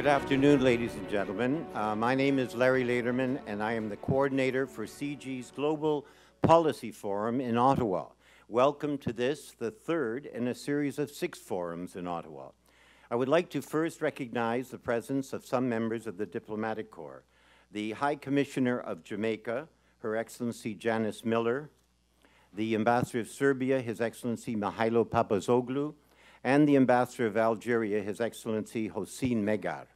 Good afternoon, ladies and gentlemen. Uh, my name is Larry Lederman, and I am the coordinator for CIGI's Global Policy Forum in Ottawa. Welcome to this, the third in a series of six forums in Ottawa. I would like to first recognize the presence of some members of the Diplomatic Corps. The High Commissioner of Jamaica, Her Excellency Janice Miller, the Ambassador of Serbia, His Excellency Mihailo Papazoglu, and the Ambassador of Algeria, His Excellency Hocine Meghar.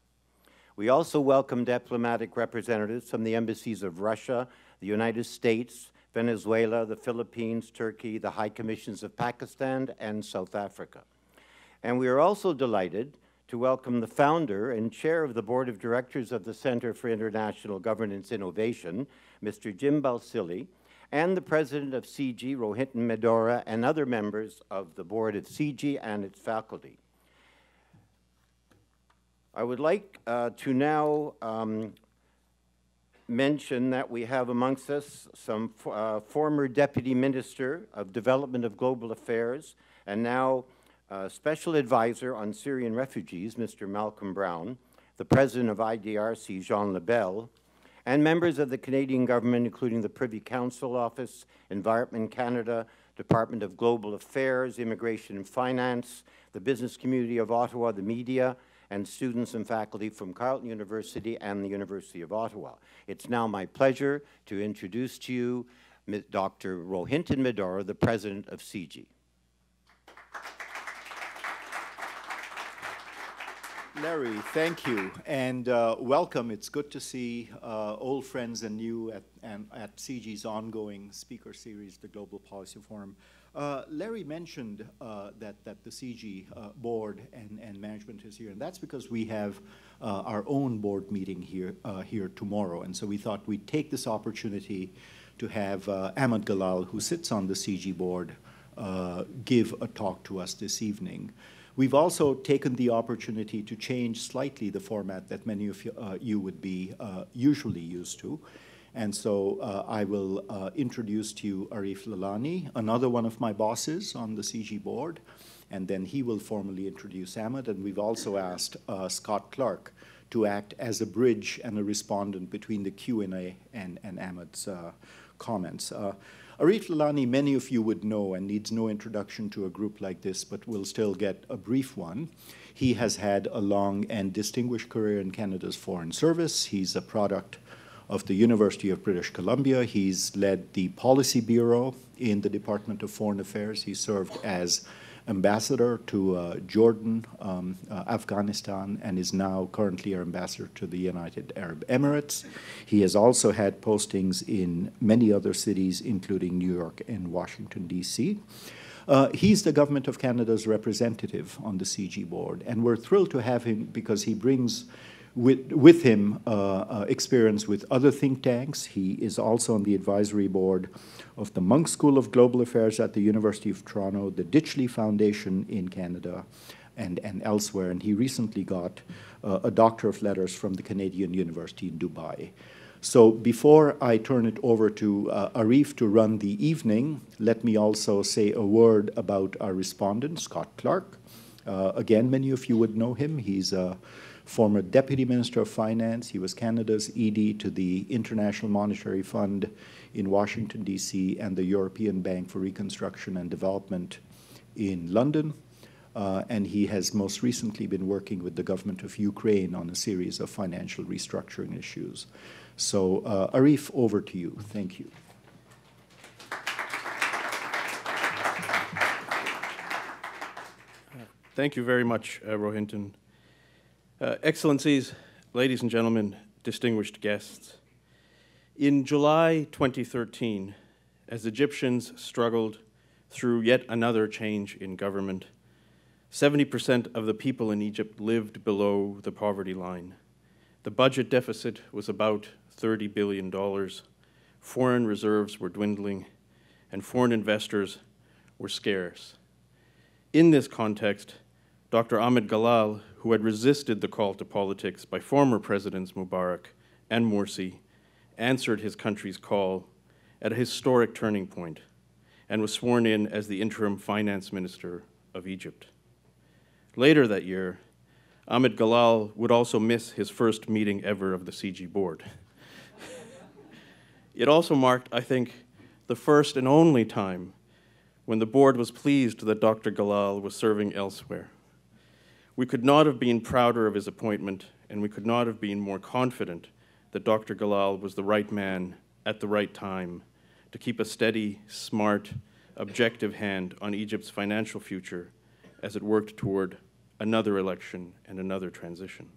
We also welcome diplomatic representatives from the embassies of Russia, the United States, Venezuela, the Philippines, Turkey, the High Commissions of Pakistan, and South Africa. And we are also delighted to welcome the founder and chair of the Board of Directors of the Center for International Governance Innovation, Mr. Jim Balsillie, and the president of CIGI, Rohinton Medhora, and other members of the board of CIGI and its faculty. I would like uh, to now um, mention that we have amongst us some uh, former Deputy Minister of Development of Global Affairs and now uh, Special Advisor on Syrian Refugees, Mr. Malcolm Brown, the President of IDRC, Jean Lebel, and members of the Canadian government, including the Privy Council Office, Environment Canada, Department of Global Affairs, Immigration and Finance, the business community of Ottawa, the media, and students and faculty from Carleton University and the University of Ottawa. It's now my pleasure to introduce to you Dr. Rohinton Medhora, the president of CIGI. Larry, thank you, and uh, welcome. It's good to see uh, old friends and new at, and at CIGI's ongoing speaker series, the Global Policy Forum. Uh, Larry mentioned uh, that, that the CIGI uh, board and, and management is here, and that's because we have uh, our own board meeting here, here tomorrow, and so we thought we'd take this opportunity to have Ahmed Galal, who sits on the CIGI board, give a talk to us this evening. We've also taken the opportunity to change slightly the format that many of you, uh, you would be uh, usually used to. And so uh, I will uh, introduce to you Arif Lalani, another one of my bosses on the CIGI board, and then he will formally introduce Ahmed. And we've also asked uh, Scott Clark to act as a bridge and a respondent between the Q&A and, and Ahmed's uh, comments. Arif Lalani, many of you would know and needs no introduction to a group like this, but will still get a brief one. He has had a long and distinguished career in Canada's Foreign Service. He's a product of the University of British Columbia. He's led the Policy Bureau in the Department of Foreign Affairs. He served as ambassador to uh, Jordan, um, uh, Afghanistan, and is now currently our ambassador to the United Arab Emirates. He has also had postings in many other cities, including New York and Washington, D.C. Uh, he's the Government of Canada's representative on the CIGI board, and we're thrilled to have him because he brings with, with him uh, uh, experience with other think tanks. He is also on the advisory board of the Munk School of Global Affairs at the University of Toronto, the Ditchley Foundation in Canada, and, and elsewhere. And he recently got uh, a Doctor of Letters from the Canadian University in Dubai. So before I turn it over to uh, Arif to run the evening, let me also say a word about our respondent, Scott Clark. Uh, again, many of you would know him. He's a former Deputy Minister of Finance. He was Canada's ED to the International Monetary Fund in Washington, D.C., and the European Bank for Reconstruction and Development in London. Uh, and he has most recently been working with the government of Ukraine on a series of financial restructuring issues. So, uh, Arif, over to you. Thank you. Thank you very much, uh, Rohinton. Uh, Excellencies, ladies and gentlemen, distinguished guests, in July 2013, as Egyptians struggled through yet another change in government, 70% of the people in Egypt lived below the poverty line. The budget deficit was about $30 billion. Foreign reserves were dwindling, and foreign investors were scarce. In this context, Dr. Ahmed Galal, who had resisted the call to politics by former Presidents Mubarak and Morsi, answered his country's call at a historic turning point and was sworn in as the interim finance minister of Egypt. Later that year, Ahmed Galal would also miss his first meeting ever of the CIGI board. it also marked, I think, the first and only time when the board was pleased that Dr. Galal was serving elsewhere. We could not have been prouder of his appointment, and we could not have been more confident that Dr. Galal was the right man at the right time to keep a steady, smart, objective hand on Egypt's financial future as it worked toward another election and another transition.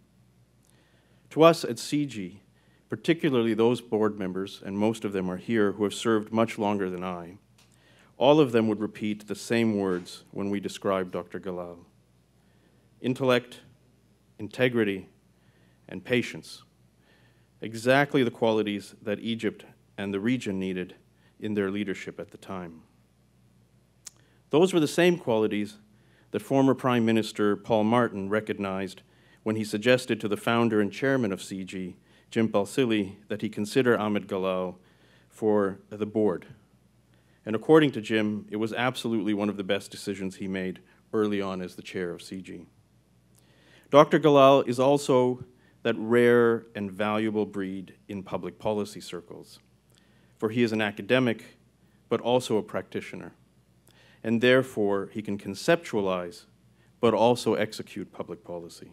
To us at CIGI, particularly those board members, and most of them are here, who have served much longer than I, all of them would repeat the same words when we describe Dr. Galal. Intellect, integrity, and patience. Exactly the qualities that Egypt and the region needed in their leadership at the time. Those were the same qualities that former Prime Minister Paul Martin recognized when he suggested to the founder and chairman of CIGI, Jim Balsillie, that he consider Ahmed Galal for the board. And according to Jim, it was absolutely one of the best decisions he made early on as the chair of CIGI. Dr. Galal is also that rare and valuable breed in public policy circles, for he is an academic, but also a practitioner and therefore he can conceptualize but also execute public policy.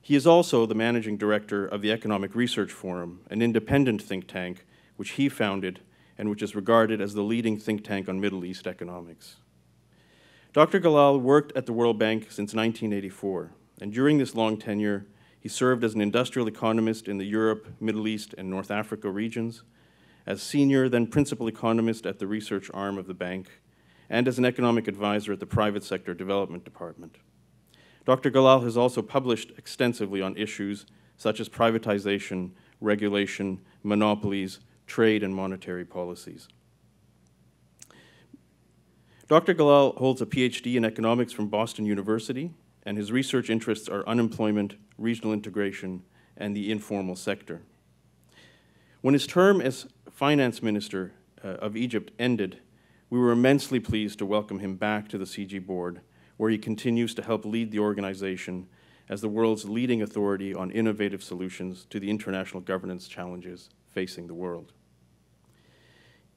He is also the managing director of the Economic Research Forum, an independent think tank which he founded and which is regarded as the leading think tank on Middle East economics. Dr. Galal worked at the World Bank since 1984, and during this long tenure, he served as an industrial economist in the Europe, Middle East, and North Africa regions, as senior, then principal economist at the research arm of the bank, and as an economic advisor at the Private Sector Development Department. Dr. Galal has also published extensively on issues such as privatization, regulation, monopolies, trade, and monetary policies. Dr. Galal holds a PhD in economics from Boston University, and his research interests are unemployment, regional integration, and the informal sector. When his term as finance minister uh, of Egypt ended, we were immensely pleased to welcome him back to the CIGI board, where he continues to help lead the organization as the world's leading authority on innovative solutions to the international governance challenges facing the world.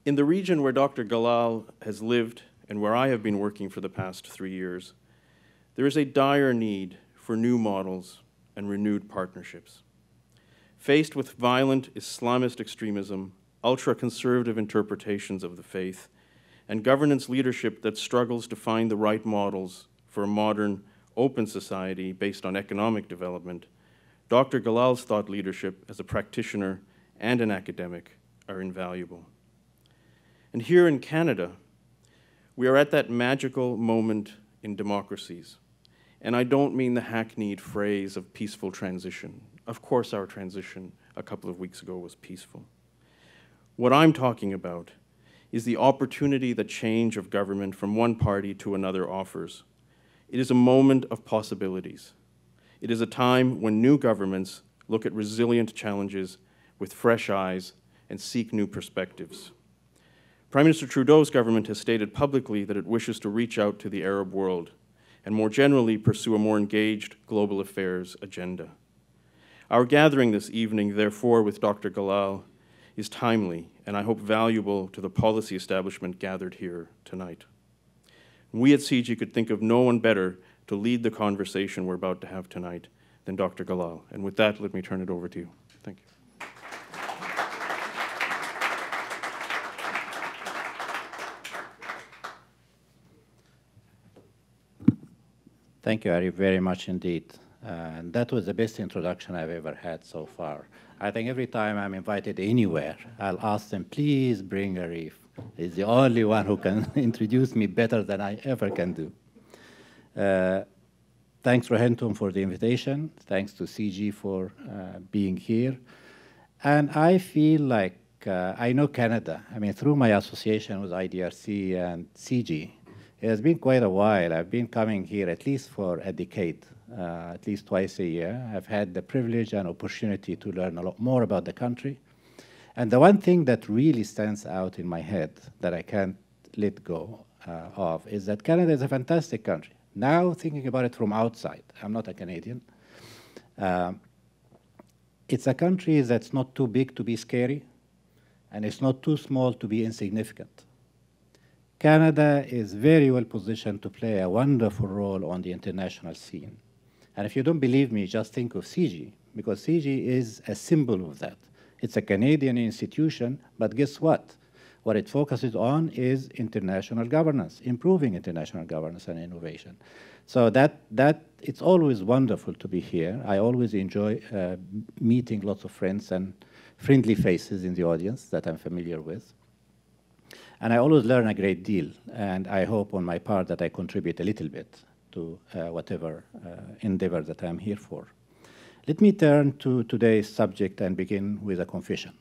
In the region where Dr. Galal has lived and where I have been working for the past three years, there is a dire need for new models and renewed partnerships. Faced with violent Islamist extremism, ultra conservative interpretations of the faith, and governance leadership that struggles to find the right models for a modern, open society based on economic development, Dr. Galal's thought leadership as a practitioner and an academic are invaluable. And here in Canada, we are at that magical moment in democracies. And I don't mean the hackneyed phrase of peaceful transition. Of course, our transition a couple of weeks ago was peaceful. What I'm talking about is the opportunity that change of government from one party to another offers. It is a moment of possibilities. It is a time when new governments look at resilient challenges with fresh eyes and seek new perspectives. Prime Minister Trudeau's government has stated publicly that it wishes to reach out to the Arab world and more generally pursue a more engaged global affairs agenda. Our gathering this evening, therefore, with Dr. Galal is timely and I hope valuable to the policy establishment gathered here tonight. We at CIGI could think of no one better to lead the conversation we're about to have tonight than Dr. Galal. And with that, let me turn it over to you. Thank you. Thank you, Ari, very much indeed. Uh, that was the best introduction I've ever had so far. I think every time I'm invited anywhere, I'll ask them, please bring Arif. He's the only one who can introduce me better than I ever can do. Uh, thanks, Rohinton, for the invitation. Thanks to CIGI for uh, being here. And I feel like uh, I know Canada. I mean, through my association with IDRC and CIGI, it has been quite a while. I've been coming here at least for a decade uh, at least twice a year. I've had the privilege and opportunity to learn a lot more about the country. And the one thing that really stands out in my head that I can't let go uh, of is that Canada is a fantastic country, Now, thinking about it from outside, I'm not a Canadian. Um, it's a country that's not too big to be scary, and it's not too small to be insignificant. Canada is very well positioned to play a wonderful role on the international scene. And if you don't believe me, just think of CIGI, because CIGI is a symbol of that. It's a Canadian institution, but guess what? What it focuses on is international governance, improving international governance and innovation. So that, that it's always wonderful to be here. I always enjoy uh, meeting lots of friends and friendly faces in the audience that I'm familiar with. And I always learn a great deal, and I hope on my part that I contribute a little bit to uh, whatever uh, endeavor that I'm here for. Let me turn to today's subject and begin with a confession.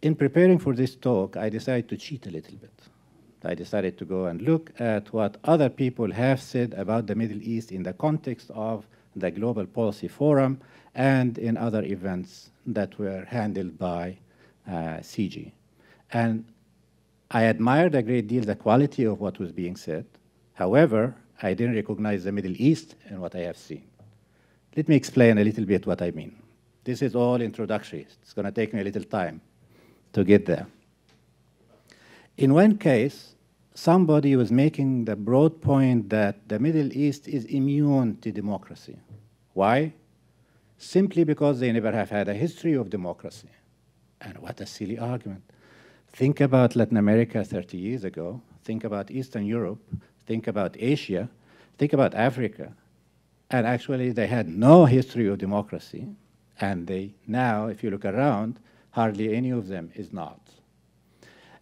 In preparing for this talk, I decided to cheat a little bit. I decided to go and look at what other people have said about the Middle East in the context of the Global Policy Forum and in other events that were handled by uh, CIGI. And I admired a great deal the quality of what was being said. However, I didn't recognize the Middle East in what I have seen. Let me explain a little bit what I mean. This is all introductory. It's going to take me a little time to get there. In one case, somebody was making the broad point that the Middle East is immune to democracy. Why? Simply because they never have had a history of democracy. And what a silly argument. Think about Latin America 30 years ago. Think about Eastern Europe. Think about Asia. Think about Africa. And actually, they had no history of democracy. And they now, if you look around, hardly any of them is not.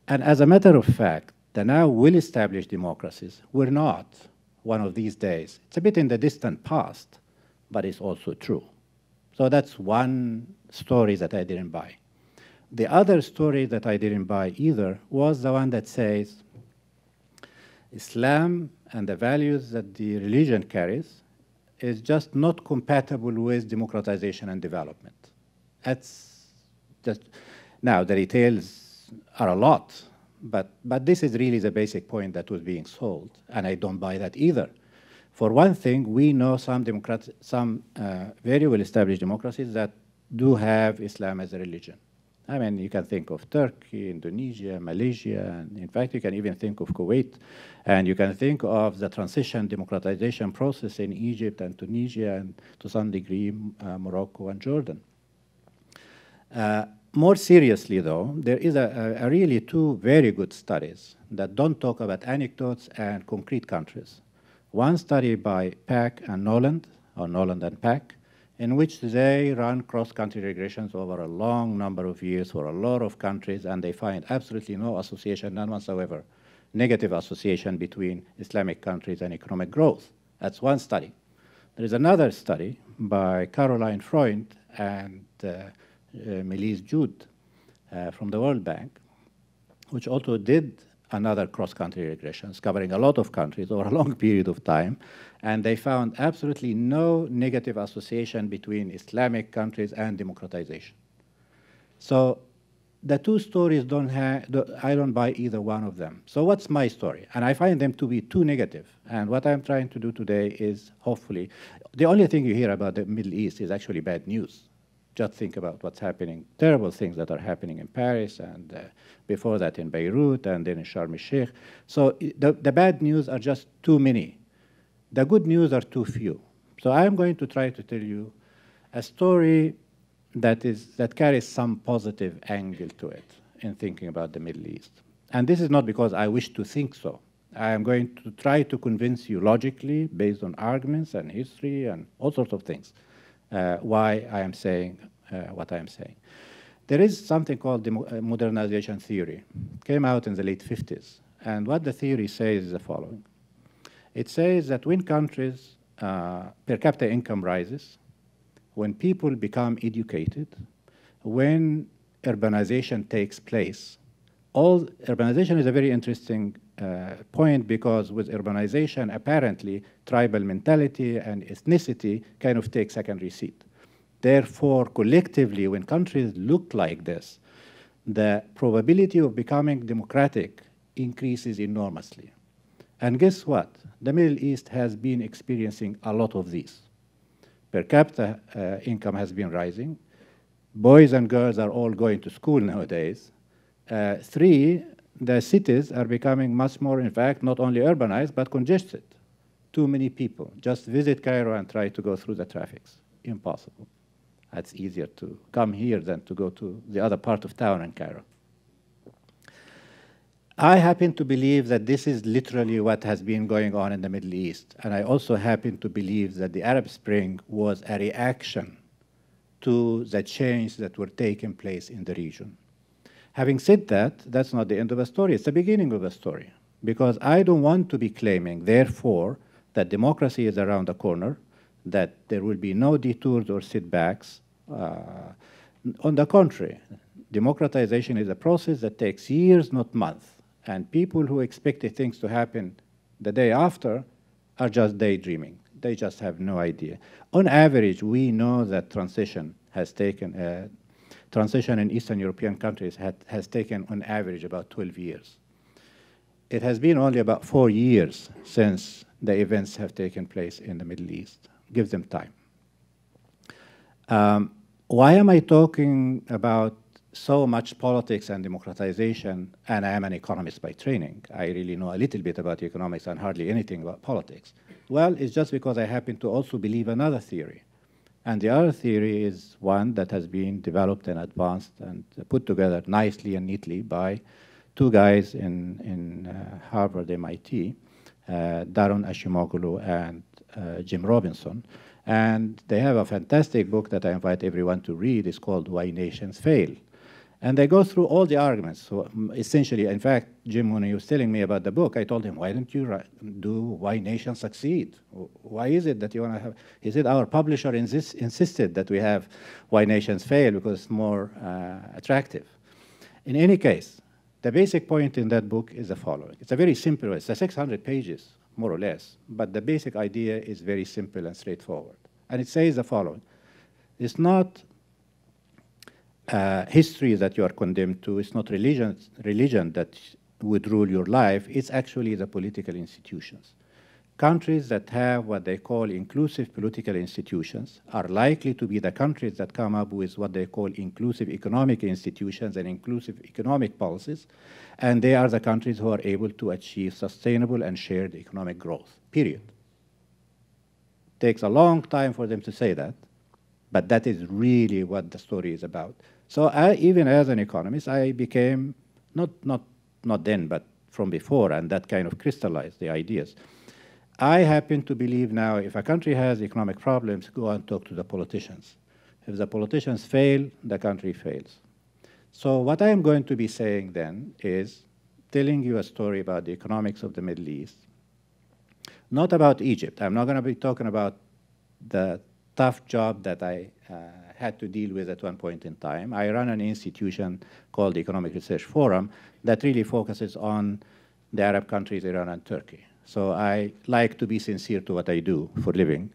And as a matter of fact, the now well-established democracies were not one of these days. It's a bit in the distant past, but it's also true. So that's one story that I didn't buy. The other story that I didn't buy either was the one that says Islam and the values that the religion carries is just not compatible with democratization and development. That's just, now the details are a lot, but, but this is really the basic point that was being sold, and I don't buy that either. For one thing, we know some, some uh, very well-established democracies that do have Islam as a religion. I mean, you can think of Turkey, Indonesia, Malaysia, and in fact, you can even think of Kuwait. And you can think of the transition democratization process in Egypt and Tunisia, and to some degree, uh, Morocco and Jordan. Uh, more seriously, though, there is a, a, really two very good studies that don't talk about anecdotes and concrete countries. One study by Pack and Noland, or Noland and Pack, in which they run cross-country regressions over a long number of years for a lot of countries, and they find absolutely no association, none whatsoever, negative association between Islamic countries and economic growth. That's one study. There is another study by Caroline Freund and uh, uh, Mélise Jaud uh, from the World Bank, which also did another cross-country regressions covering a lot of countries over a long period of time, and they found absolutely no negative association between Islamic countries and democratization. So the two stories don't have, I don't buy either one of them. So what's my story? And I find them to be too negative. And what I'm trying to do today is hopefully, the only thing you hear about the Middle East is actually bad news just think about what's happening, terrible things that are happening in Paris and uh, before that in Beirut and then in Sharm el-Sheikh. So the, the bad news are just too many. The good news are too few. So I'm going to try to tell you a story that, is, that carries some positive angle to it in thinking about the Middle East. And this is not because I wish to think so. I am going to try to convince you logically, based on arguments and history and all sorts of things, why I am saying uh, what I am saying. There is something called the uh, modernization theory. It came out in the late 50s. And what the theory says is the following. It says that when countries, uh, per capita income rises, when people become educated, when urbanization takes place, all urbanization is a very interesting uh, point because with urbanization, apparently tribal mentality and ethnicity kind of take secondary seat. Therefore, collectively, when countries look like this, the probability of becoming democratic increases enormously. And guess what? The Middle East has been experiencing a lot of these. Per capita uh, income has been rising. Boys and girls are all going to school nowadays. Uh, three, the cities are becoming much more, in fact, not only urbanized, but congested. Too many people. Just visit Cairo and try to go through the traffics. Impossible. It's easier to come here than to go to the other part of town in Cairo. I happen to believe that this is literally what has been going on in the Middle East. And I also happen to believe that the Arab Spring was a reaction to the change that were taking place in the region. Having said that, that's not the end of a story. It's the beginning of a story. Because I don't want to be claiming, therefore, that democracy is around the corner, that there will be no detours or setbacks. Uh, on the contrary, democratization is a process that takes years, not months. And people who expected things to happen the day after are just daydreaming. They just have no idea. On average, we know that transition has taken, uh, transition in Eastern European countries had, has taken on average about 12 years. It has been only about four years since the events have taken place in the Middle East. Give them time. Um, why am I talking about so much politics and democratization, and I am an economist by training. I really know a little bit about economics and hardly anything about politics. Well, it's just because I happen to also believe another theory. And the other theory is one that has been developed and advanced and put together nicely and neatly by two guys in, in uh, Harvard, MIT, uh, Daron Acemoglu and uh, Jim Robinson. And they have a fantastic book that I invite everyone to read. It's called Why Nations Fail. And they go through all the arguments. So um, essentially, in fact, Jim, when he was telling me about the book, I told him, why don't you do Why Nations Succeed? Why is it that you want to have? He said, our publisher insist, insisted that we have Why Nations Fail because it's more uh, attractive. In any case, the basic point in that book is the following. It's a very simple, it's a 600 pages, more or less, but the basic idea is very simple and straightforward. And it says the following. It's not uh, history that you are condemned to. It's not religion, religion that would rule your life. It's actually the political institutions. Countries that have what they call inclusive political institutions are likely to be the countries that come up with what they call inclusive economic institutions and inclusive economic policies, and they are the countries who are able to achieve sustainable and shared economic growth, period. Takes a long time for them to say that, but that is really what the story is about. So I, even as an economist, I became, not, not, not then, but from before, and that kind of crystallized the ideas. I happen to believe now if a country has economic problems, go and talk to the politicians. If the politicians fail, the country fails. So what I am going to be saying then is telling you a story about the economics of the Middle East, not about Egypt. I'm not going to be talking about the tough job that I uh, had to deal with at one point in time. I run an institution called the Economic Research Forum that really focuses on the Arab countries, Iran and Turkey. So I like to be sincere to what I do for living,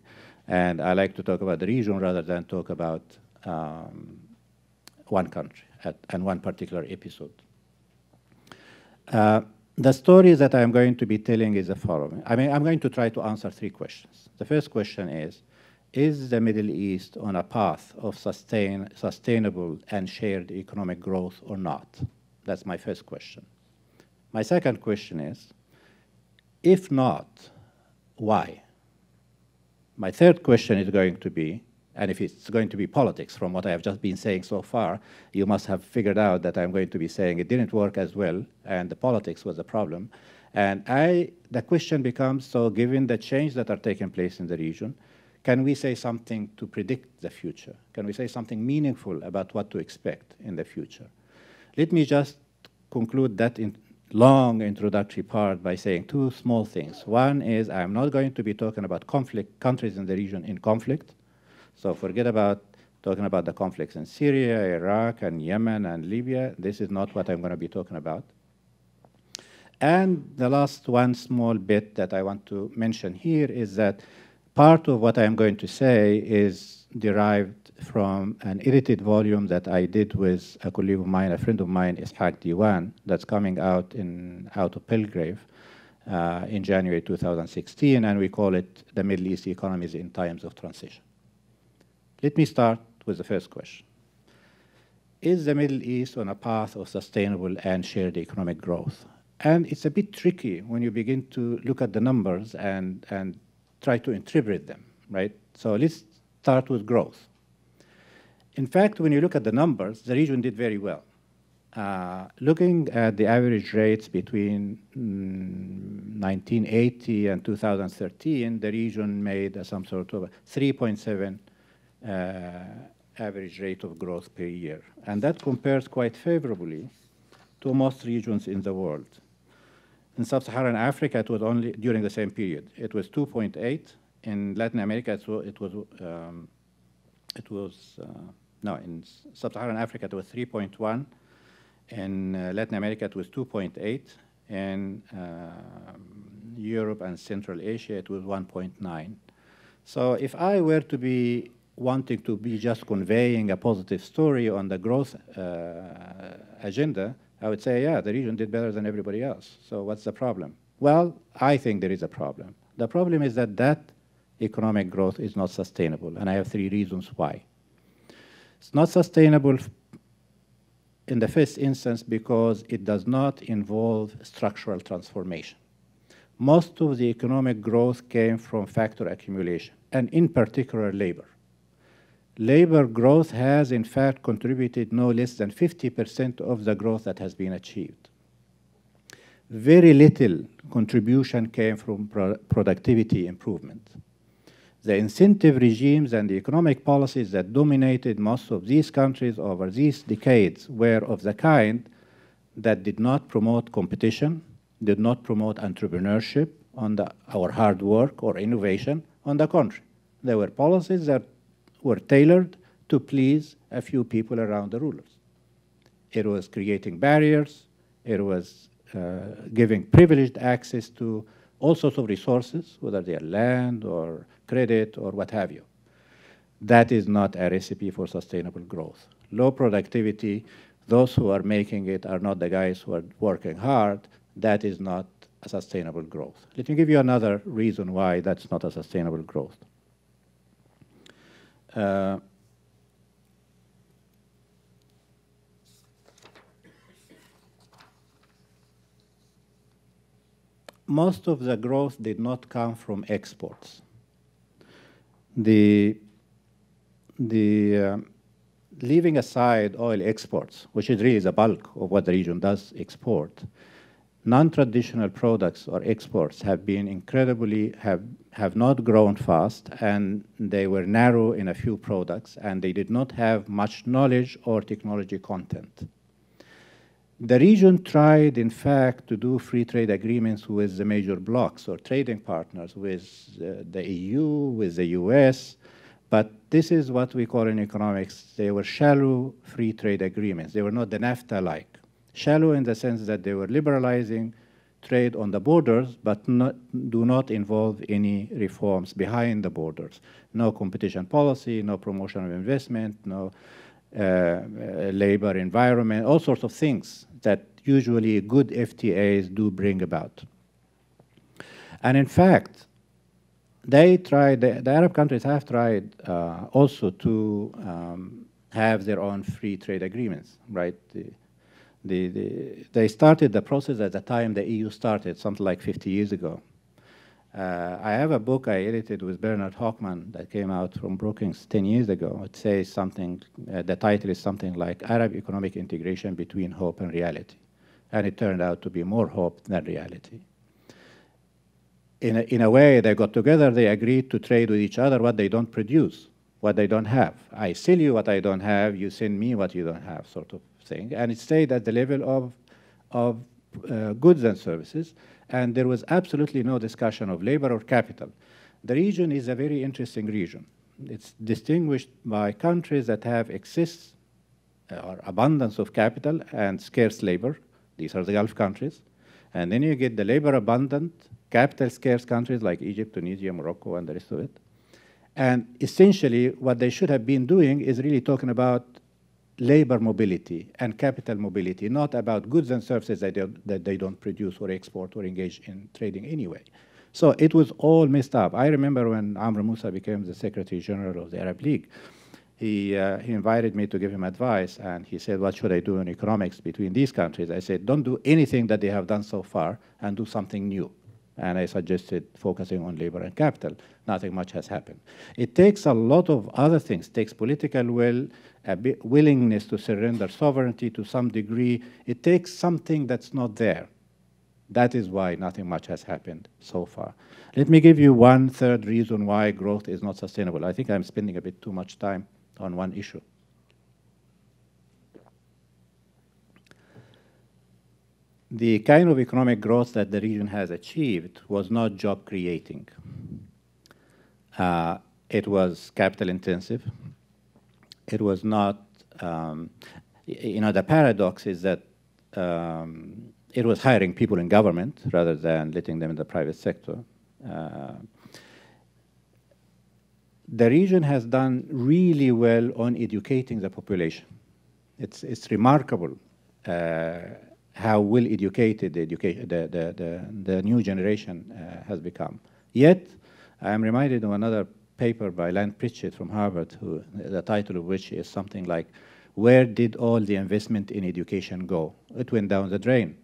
and I like to talk about the region rather than talk about um, one country at, and one particular episode. Uh, the story that I'm going to be telling is the following. I mean, I'm going to try to answer three questions. The first question is, is the Middle East on a path of sustain, sustainable and shared economic growth or not? That's my first question. My second question is, if not, why? My third question is going to be, and if it's going to be politics from what I have just been saying so far, you must have figured out that I'm going to be saying it didn't work as well, and the politics was the problem. And I, the question becomes, so given the change that are taking place in the region, can we say something to predict the future? Can we say something meaningful about what to expect in the future? Let me just conclude that in long introductory part by saying two small things. One is I'm not going to be talking about conflict countries in the region in conflict. So forget about talking about the conflicts in Syria, Iraq, and Yemen and Libya. This is not what I'm going to be talking about. And the last one small bit that I want to mention here is that Part of what I'm going to say is derived from an edited volume that I did with a colleague of mine, a friend of mine, Ishac Diwan, that's coming out in out of Palgrave. uh, in January 2016, and we call it the Middle East economies in times of transition. Let me start with the first question. Is the Middle East on a path of sustainable and shared economic growth? And it's a bit tricky when you begin to look at the numbers and, and try to interpret them, right? So let's start with growth. In fact, when you look at the numbers, the region did very well. Uh, looking at the average rates between mm, 1980 and 2013, the region made some sort of 3.7 uh, average rate of growth per year. And that compares quite favorably to most regions in the world. In sub-Saharan Africa, it was only during the same period. It was 2.8. In Latin America, it was, it was, um, it was uh, no, in sub-Saharan Africa, it was 3.1. In uh, Latin America, it was 2.8. In uh, Europe and Central Asia, it was 1.9. So if I were to be wanting to be just conveying a positive story on the growth uh, agenda, I would say, yeah, the region did better than everybody else. So what's the problem? Well, I think there is a problem. The problem is that that economic growth is not sustainable, and I have three reasons why. It's not sustainable in the first instance because it does not involve structural transformation. Most of the economic growth came from factor accumulation, and in particular labor. Labor growth has in fact contributed no less than 50% of the growth that has been achieved. Very little contribution came from pro productivity improvement the incentive regimes and the economic policies that dominated most of these countries over these decades were of the kind that did not promote competition, did not promote entrepreneurship on the, our hard work or innovation. On the contrary, they were policies that were tailored to please a few people around the rulers. It was creating barriers, it was uh, giving privileged access to all sorts of resources, whether they are land or credit or what have you. That is not a recipe for sustainable growth. Low productivity, those who are making it are not the guys who are working hard. That is not a sustainable growth. Let me give you another reason why that's not a sustainable growth. Uh, most of the growth did not come from exports. The, the uh, leaving aside oil exports, which is really the bulk of what the region does export, non-traditional products or exports have been incredibly, have, have not grown fast, and they were narrow in a few products, and they did not have much knowledge or technology content. The region tried, in fact, to do free trade agreements with the major blocs or trading partners, with uh, the EU, with the US, but this is what we call in economics, they were shallow free trade agreements. They were not the NAFTA-like. Shallow in the sense that they were liberalizing trade on the borders, but not, do not involve any reforms behind the borders. No competition policy, no promotion of investment, no uh, uh, labor environment, all sorts of things that usually good FTAs do bring about. And in fact, they tried, the, the Arab countries have tried uh, also to um, have their own free trade agreements, right? The, the, the, they started the process at the time the EU started, something like 50 years ago. Uh, I have a book I edited with Bernard Hoekman that came out from Brookings 10 years ago. It says something, uh, the title is something like Arab Economic Integration Between Hope and Reality. And it turned out to be more hope than reality. In a, in a way, they got together, they agreed to trade with each other what they don't produce, what they don't have. I sell you what I don't have, you send me what you don't have, sort of thing. And it stayed at the level of, of uh, goods and services and there was absolutely no discussion of labor or capital. The region is a very interesting region. It's distinguished by countries that have excess uh, or abundance of capital and scarce labor. These are the Gulf countries. And then you get the labor abundant, capital scarce countries like Egypt, Tunisia, Morocco, and the rest of it. And essentially, what they should have been doing is really talking about labor mobility and capital mobility, not about goods and services that they, that they don't produce or export or engage in trading anyway. So it was all messed up. I remember when Amr Moussa became the Secretary General of the Arab League, he, uh, he invited me to give him advice, and he said, what should I do in economics between these countries? I said, don't do anything that they have done so far, and do something new. And I suggested focusing on labor and capital. Nothing much has happened. It takes a lot of other things. It takes political will, a willingness to surrender sovereignty to some degree. It takes something that's not there. That is why nothing much has happened so far. Let me give you one third reason why growth is not sustainable. I think I'm spending a bit too much time on one issue. The kind of economic growth that the region has achieved was not job creating. Uh, it was capital intensive. It was not, um, you know, the paradox is that um, it was hiring people in government rather than letting them in the private sector. Uh, the region has done really well on educating the population. It's, it's remarkable uh, how well educated the, the, the, the, the new generation uh, has become. Yet, I am reminded of another paper by Lant Pritchett from Harvard, who, the title of which is something like, Where did all the investment in education go? It went down the drain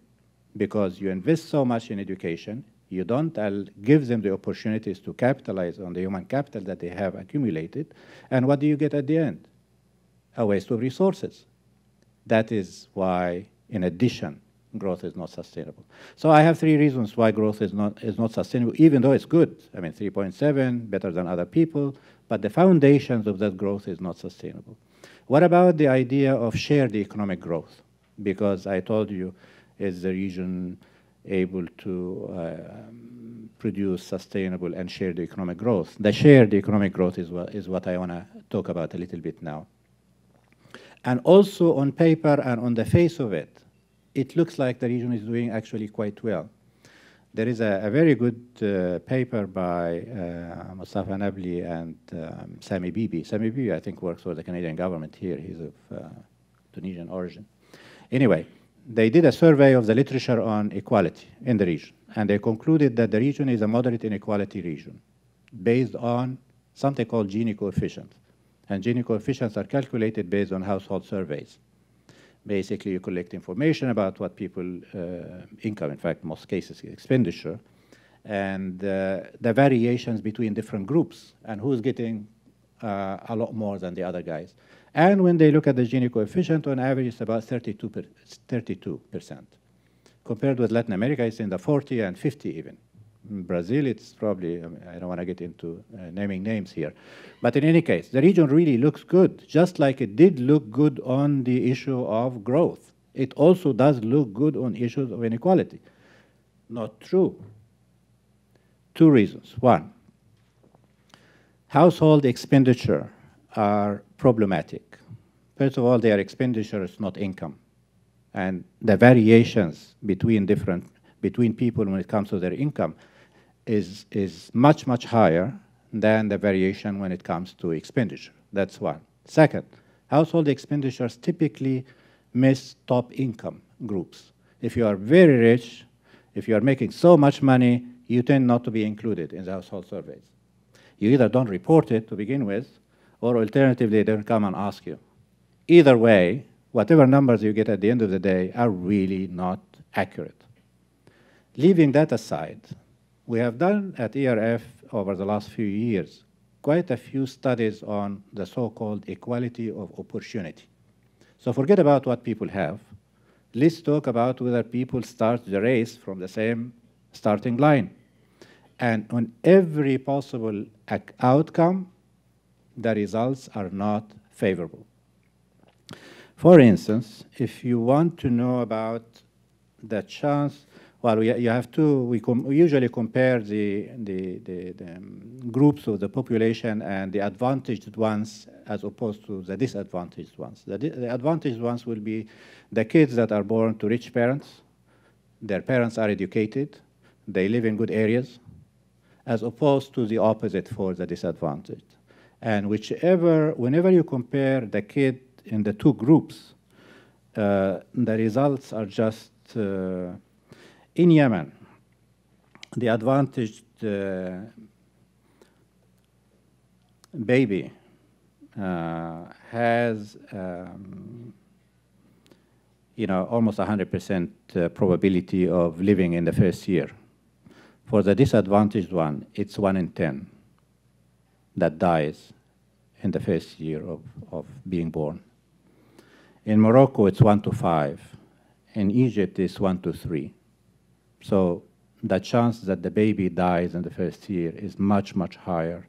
because you invest so much in education, you don't give them the opportunities to capitalize on the human capital that they have accumulated. And what do you get at the end? A waste of resources. That is why, in addition, growth is not sustainable. So I have three reasons why growth is not, is not sustainable, even though it's good. I mean, 3.7, better than other people, but the foundations of that growth is not sustainable. What about the idea of shared economic growth? Because I told you, is the region able to uh, produce sustainable and shared economic growth. The shared economic growth is what, is what I want to talk about a little bit now. And also on paper and on the face of it, it looks like the region is doing actually quite well. There is a, a very good uh, paper by uh, Mustafa Nabli and um, Sami Bibi. Sami Bibi, I think, works for the Canadian government here. He's of uh, Tunisian origin. Anyway, they did a survey of the literature on equality in the region, and they concluded that the region is a moderate inequality region based on something called Gini coefficients. And Gini coefficients are calculated based on household surveys. Basically, you collect information about what people uh, income, in fact, most cases expenditure, and uh, the variations between different groups and who's getting uh, a lot more than the other guys. And when they look at the Gini coefficient, on average, it's about 32 percent. Compared with Latin America, it's in the 40 and 50 even. Brazil, it's probably, I, mean, I don't want to get into uh, naming names here. But in any case, the region really looks good, just like it did look good on the issue of growth. It also does look good on issues of inequality. Not true. Two reasons. One, household expenditure are problematic. First of all, their expenditure is not income. And the variations between different, between people when it comes to their income is, is much, much higher than the variation when it comes to expenditure. That's one. Second, household expenditures typically miss top income groups. If you are very rich, if you are making so much money, you tend not to be included in the household surveys. You either don't report it to begin with, or alternatively, they don't come and ask you. Either way, whatever numbers you get at the end of the day are really not accurate. Leaving that aside, we have done at ERF over the last few years quite a few studies on the so-called equality of opportunity. So forget about what people have. Let's talk about whether people start the race from the same starting line. And on every possible outcome, the results are not favorable. For instance, if you want to know about the chance, well, we, you have to, we, we usually compare the, the, the, the um, groups of the population and the advantaged ones as opposed to the disadvantaged ones. The, the advantaged ones will be the kids that are born to rich parents, their parents are educated, they live in good areas, as opposed to the opposite for the disadvantaged. And whichever, whenever you compare the kid in the two groups, uh, the results are just uh, in Yemen, the advantaged uh, baby uh, has um, you know, almost 100% uh, probability of living in the first year. For the disadvantaged one, it's 1 in 10 that dies in the first year of, of being born. In Morocco, it's 1 to 5. In Egypt, it's 1 to 3. So the chance that the baby dies in the first year is much, much higher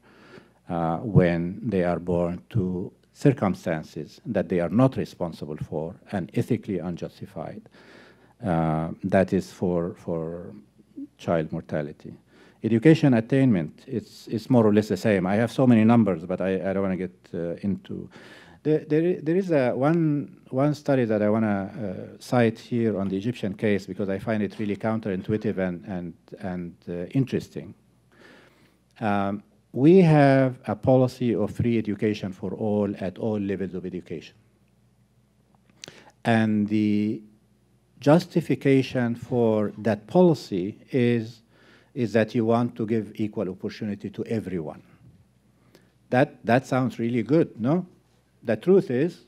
uh, when they are born to circumstances that they are not responsible for and ethically unjustified. Uh, that is for, for child mortality. Education attainment, it's, it's more or less the same. I have so many numbers, but I, I don't want to get uh, into. There, there, is a one, one study that I want to uh, cite here on the Egyptian case because I find it really counterintuitive and, and, and uh, interesting. Um, we have a policy of free education for all at all levels of education. And the justification for that policy is, is that you want to give equal opportunity to everyone. That, that sounds really good, no? The truth is,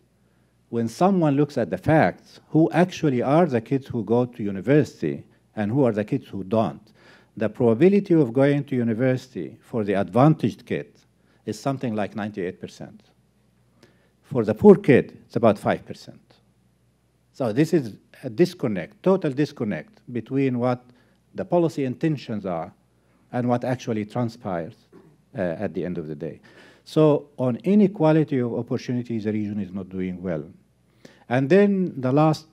when someone looks at the facts, who actually are the kids who go to university and who are the kids who don't, the probability of going to university for the advantaged kid is something like 98%. For the poor kid, it's about 5%. So this is a disconnect, total disconnect between what the policy intentions are and what actually transpires uh, at the end of the day. So on inequality of opportunities, the region is not doing well. And then the last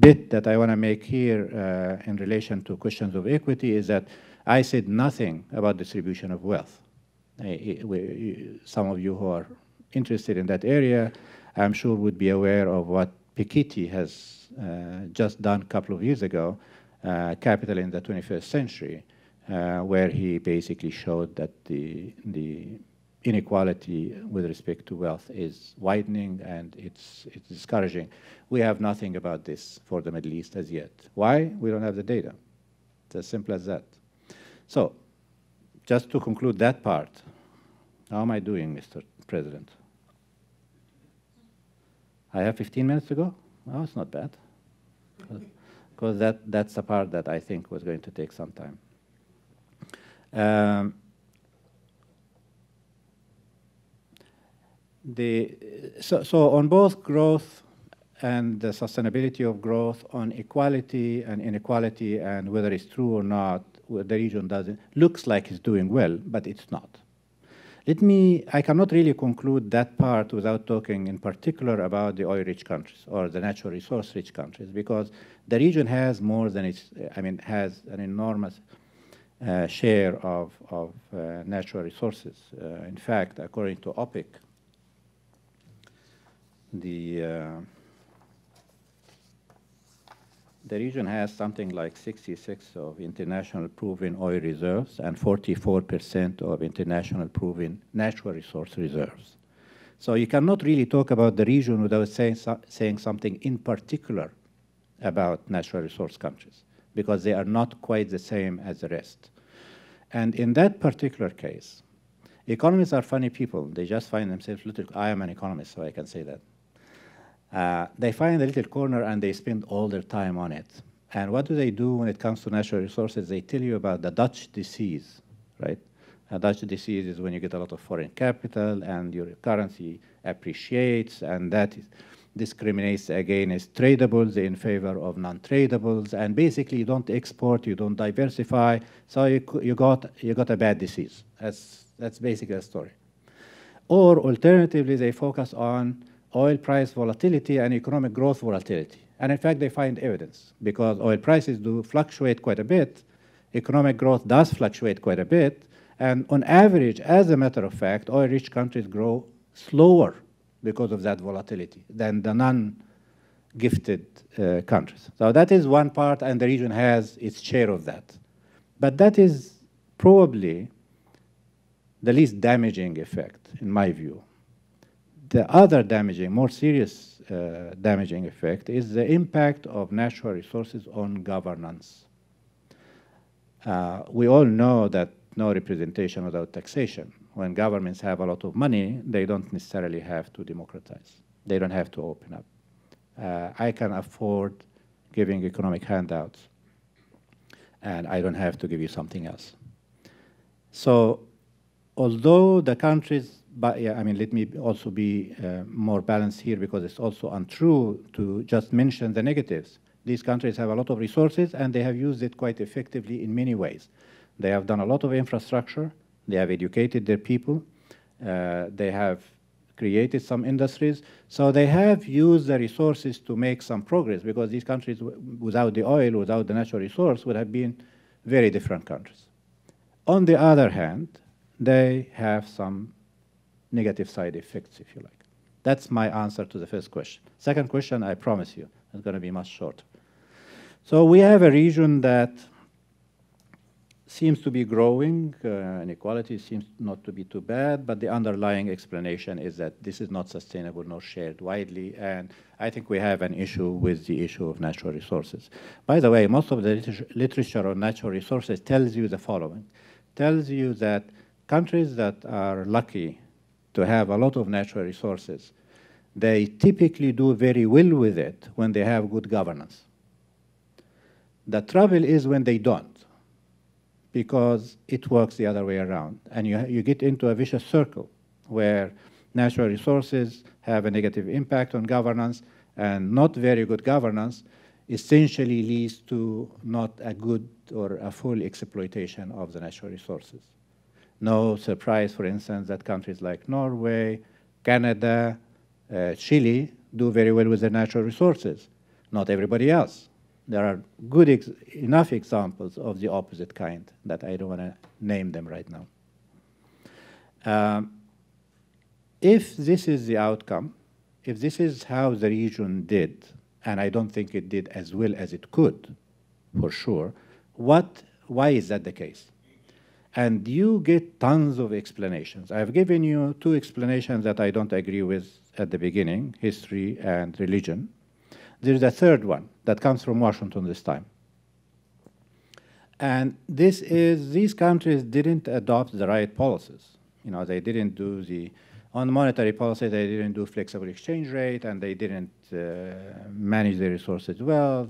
bit that I want to make here uh, in relation to questions of equity is that I said nothing about distribution of wealth. I, we, some of you who are interested in that area, I'm sure would be aware of what Piketty has uh, just done a couple of years ago, uh, Capital in the 21st Century, uh, where he basically showed that the, the inequality with respect to wealth is widening and it's, it's discouraging. We have nothing about this for the Middle East as yet. Why? We don't have the data. It's as simple as that. So, just to conclude that part, how am I doing, Mr. President? I have 15 minutes to go? Oh, it's not bad. Because that, that's the part that I think was going to take some time. Um, the, so, so on both growth and the sustainability of growth, on equality and inequality, and whether it's true or not, the region doesn't looks like it's doing well, but it's not. Let me, I cannot really conclude that part without talking in particular about the oil-rich countries or the natural resource-rich countries, because the region has more than its, I mean, has an enormous uh, share of, of uh, natural resources. Uh, in fact, according to OPEC, the uh, the region has something like 66 of international proven oil reserves and 44% of international proven natural resource reserves. So you cannot really talk about the region without saying, so, saying something in particular about natural resource countries because they are not quite the same as the rest. And in that particular case, economists are funny people. They just find themselves, I am an economist, so I can say that. Uh, they find a little corner and they spend all their time on it. And what do they do when it comes to natural resources? They tell you about the Dutch disease, right? A Dutch disease is when you get a lot of foreign capital and your currency appreciates, and that discriminates against tradables in favor of non-tradables. And basically, you don't export, you don't diversify, so you, you, got, you got a bad disease. That's, that's basically the story. Or alternatively, they focus on oil price volatility and economic growth volatility. And in fact, they find evidence because oil prices do fluctuate quite a bit, economic growth does fluctuate quite a bit, and on average, as a matter of fact, oil-rich countries grow slower because of that volatility than the non-gifted uh, countries. So that is one part, and the region has its share of that. But that is probably the least damaging effect, in my view the other damaging, more serious uh, damaging effect is the impact of natural resources on governance. Uh, we all know that no representation without taxation. When governments have a lot of money, they don't necessarily have to democratize. They don't have to open up. Uh, I can afford giving economic handouts, and I don't have to give you something else. So although the countries but yeah, I mean, let me also be uh, more balanced here because it's also untrue to just mention the negatives. These countries have a lot of resources and they have used it quite effectively in many ways. They have done a lot of infrastructure, they have educated their people, uh, they have created some industries, so they have used the resources to make some progress because these countries, without the oil, without the natural resource, would have been very different countries. On the other hand, they have some negative side effects, if you like. That's my answer to the first question. Second question, I promise you, is going to be much shorter. So we have a region that seems to be growing. Uh, inequality seems not to be too bad, but the underlying explanation is that this is not sustainable nor shared widely. And I think we have an issue with the issue of natural resources. By the way, most of the liter literature on natural resources tells you the following. Tells you that countries that are lucky to have a lot of natural resources, they typically do very well with it when they have good governance. The trouble is when they don't, because it works the other way around. And you, you get into a vicious circle where natural resources have a negative impact on governance, and not very good governance essentially leads to not a good or a full exploitation of the natural resources. No surprise, for instance, that countries like Norway, Canada, uh, Chile do very well with their natural resources, not everybody else. There are good ex enough examples of the opposite kind that I don't want to name them right now. Um, if this is the outcome, if this is how the region did, and I don't think it did as well as it could, for sure, what, why is that the case? And you get tons of explanations. I've given you two explanations that I don't agree with at the beginning, history and religion. There's a third one that comes from Washington this time. And this is, these countries didn't adopt the right policies. You know, they didn't do the, on monetary policy, they didn't do flexible exchange rate, and they didn't uh, manage their resources well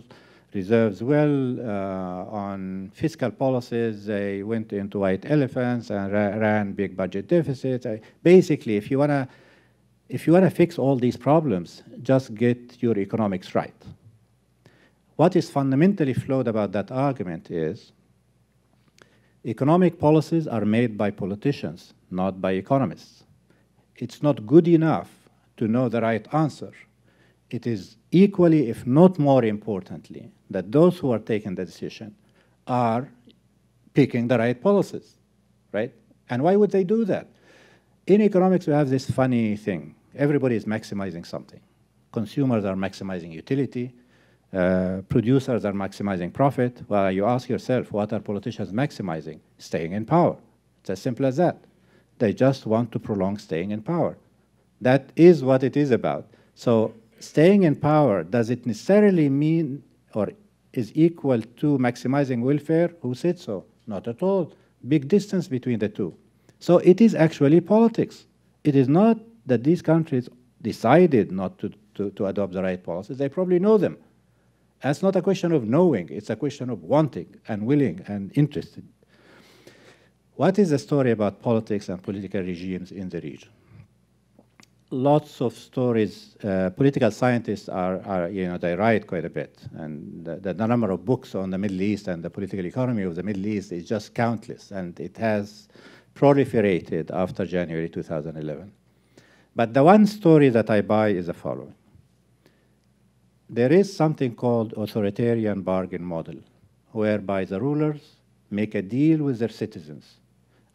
reserves well. Uh, on fiscal policies, they went into white elephants and ra ran big budget deficits. I, basically, if you want to if you want to fix all these problems, just get your economics right. What is fundamentally flawed about that argument is economic policies are made by politicians, not by economists. It's not good enough to know the right answer. It is equally, if not more importantly, that those who are taking the decision are picking the right policies, right? And why would they do that? In economics, we have this funny thing. Everybody is maximizing something. Consumers are maximizing utility. Uh, producers are maximizing profit. Well, you ask yourself, what are politicians maximizing? Staying in power. It's as simple as that. They just want to prolong staying in power. That is what it is about. So staying in power, does it necessarily mean or is equal to maximizing welfare? Who said so? Not at all. Big distance between the two. So it is actually politics. It is not that these countries decided not to, to, to adopt the right policies. They probably know them. That's not a question of knowing. It's a question of wanting and willing and interested. What is the story about politics and political regimes in the region? Lots of stories. Uh, political scientists are, are, you know, they write quite a bit. And the, the, number of books on the Middle East and the political economy of the Middle East is just countless. And it has proliferated after January 2011. But the one story that I buy is the following. There is something called authoritarian bargain model, whereby the rulers make a deal with their citizens.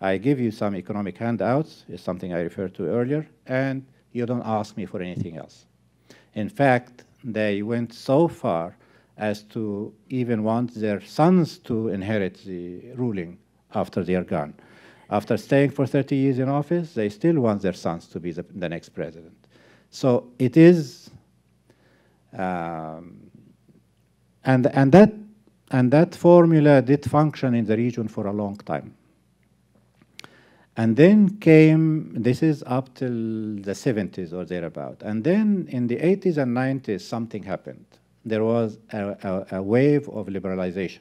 I give you some economic handouts, is something I referred to earlier, and you don't ask me for anything else. In fact, they went so far as to even want their sons to inherit the ruling after they are gone. After staying for 30 years in office, they still want their sons to be the, the next president. So it is, um, and, and, that, and that formula did function in the region for a long time. And then came, this is up till the 70s or thereabout. And then in the 80s and 90s, something happened. There was a, a, a wave of liberalization.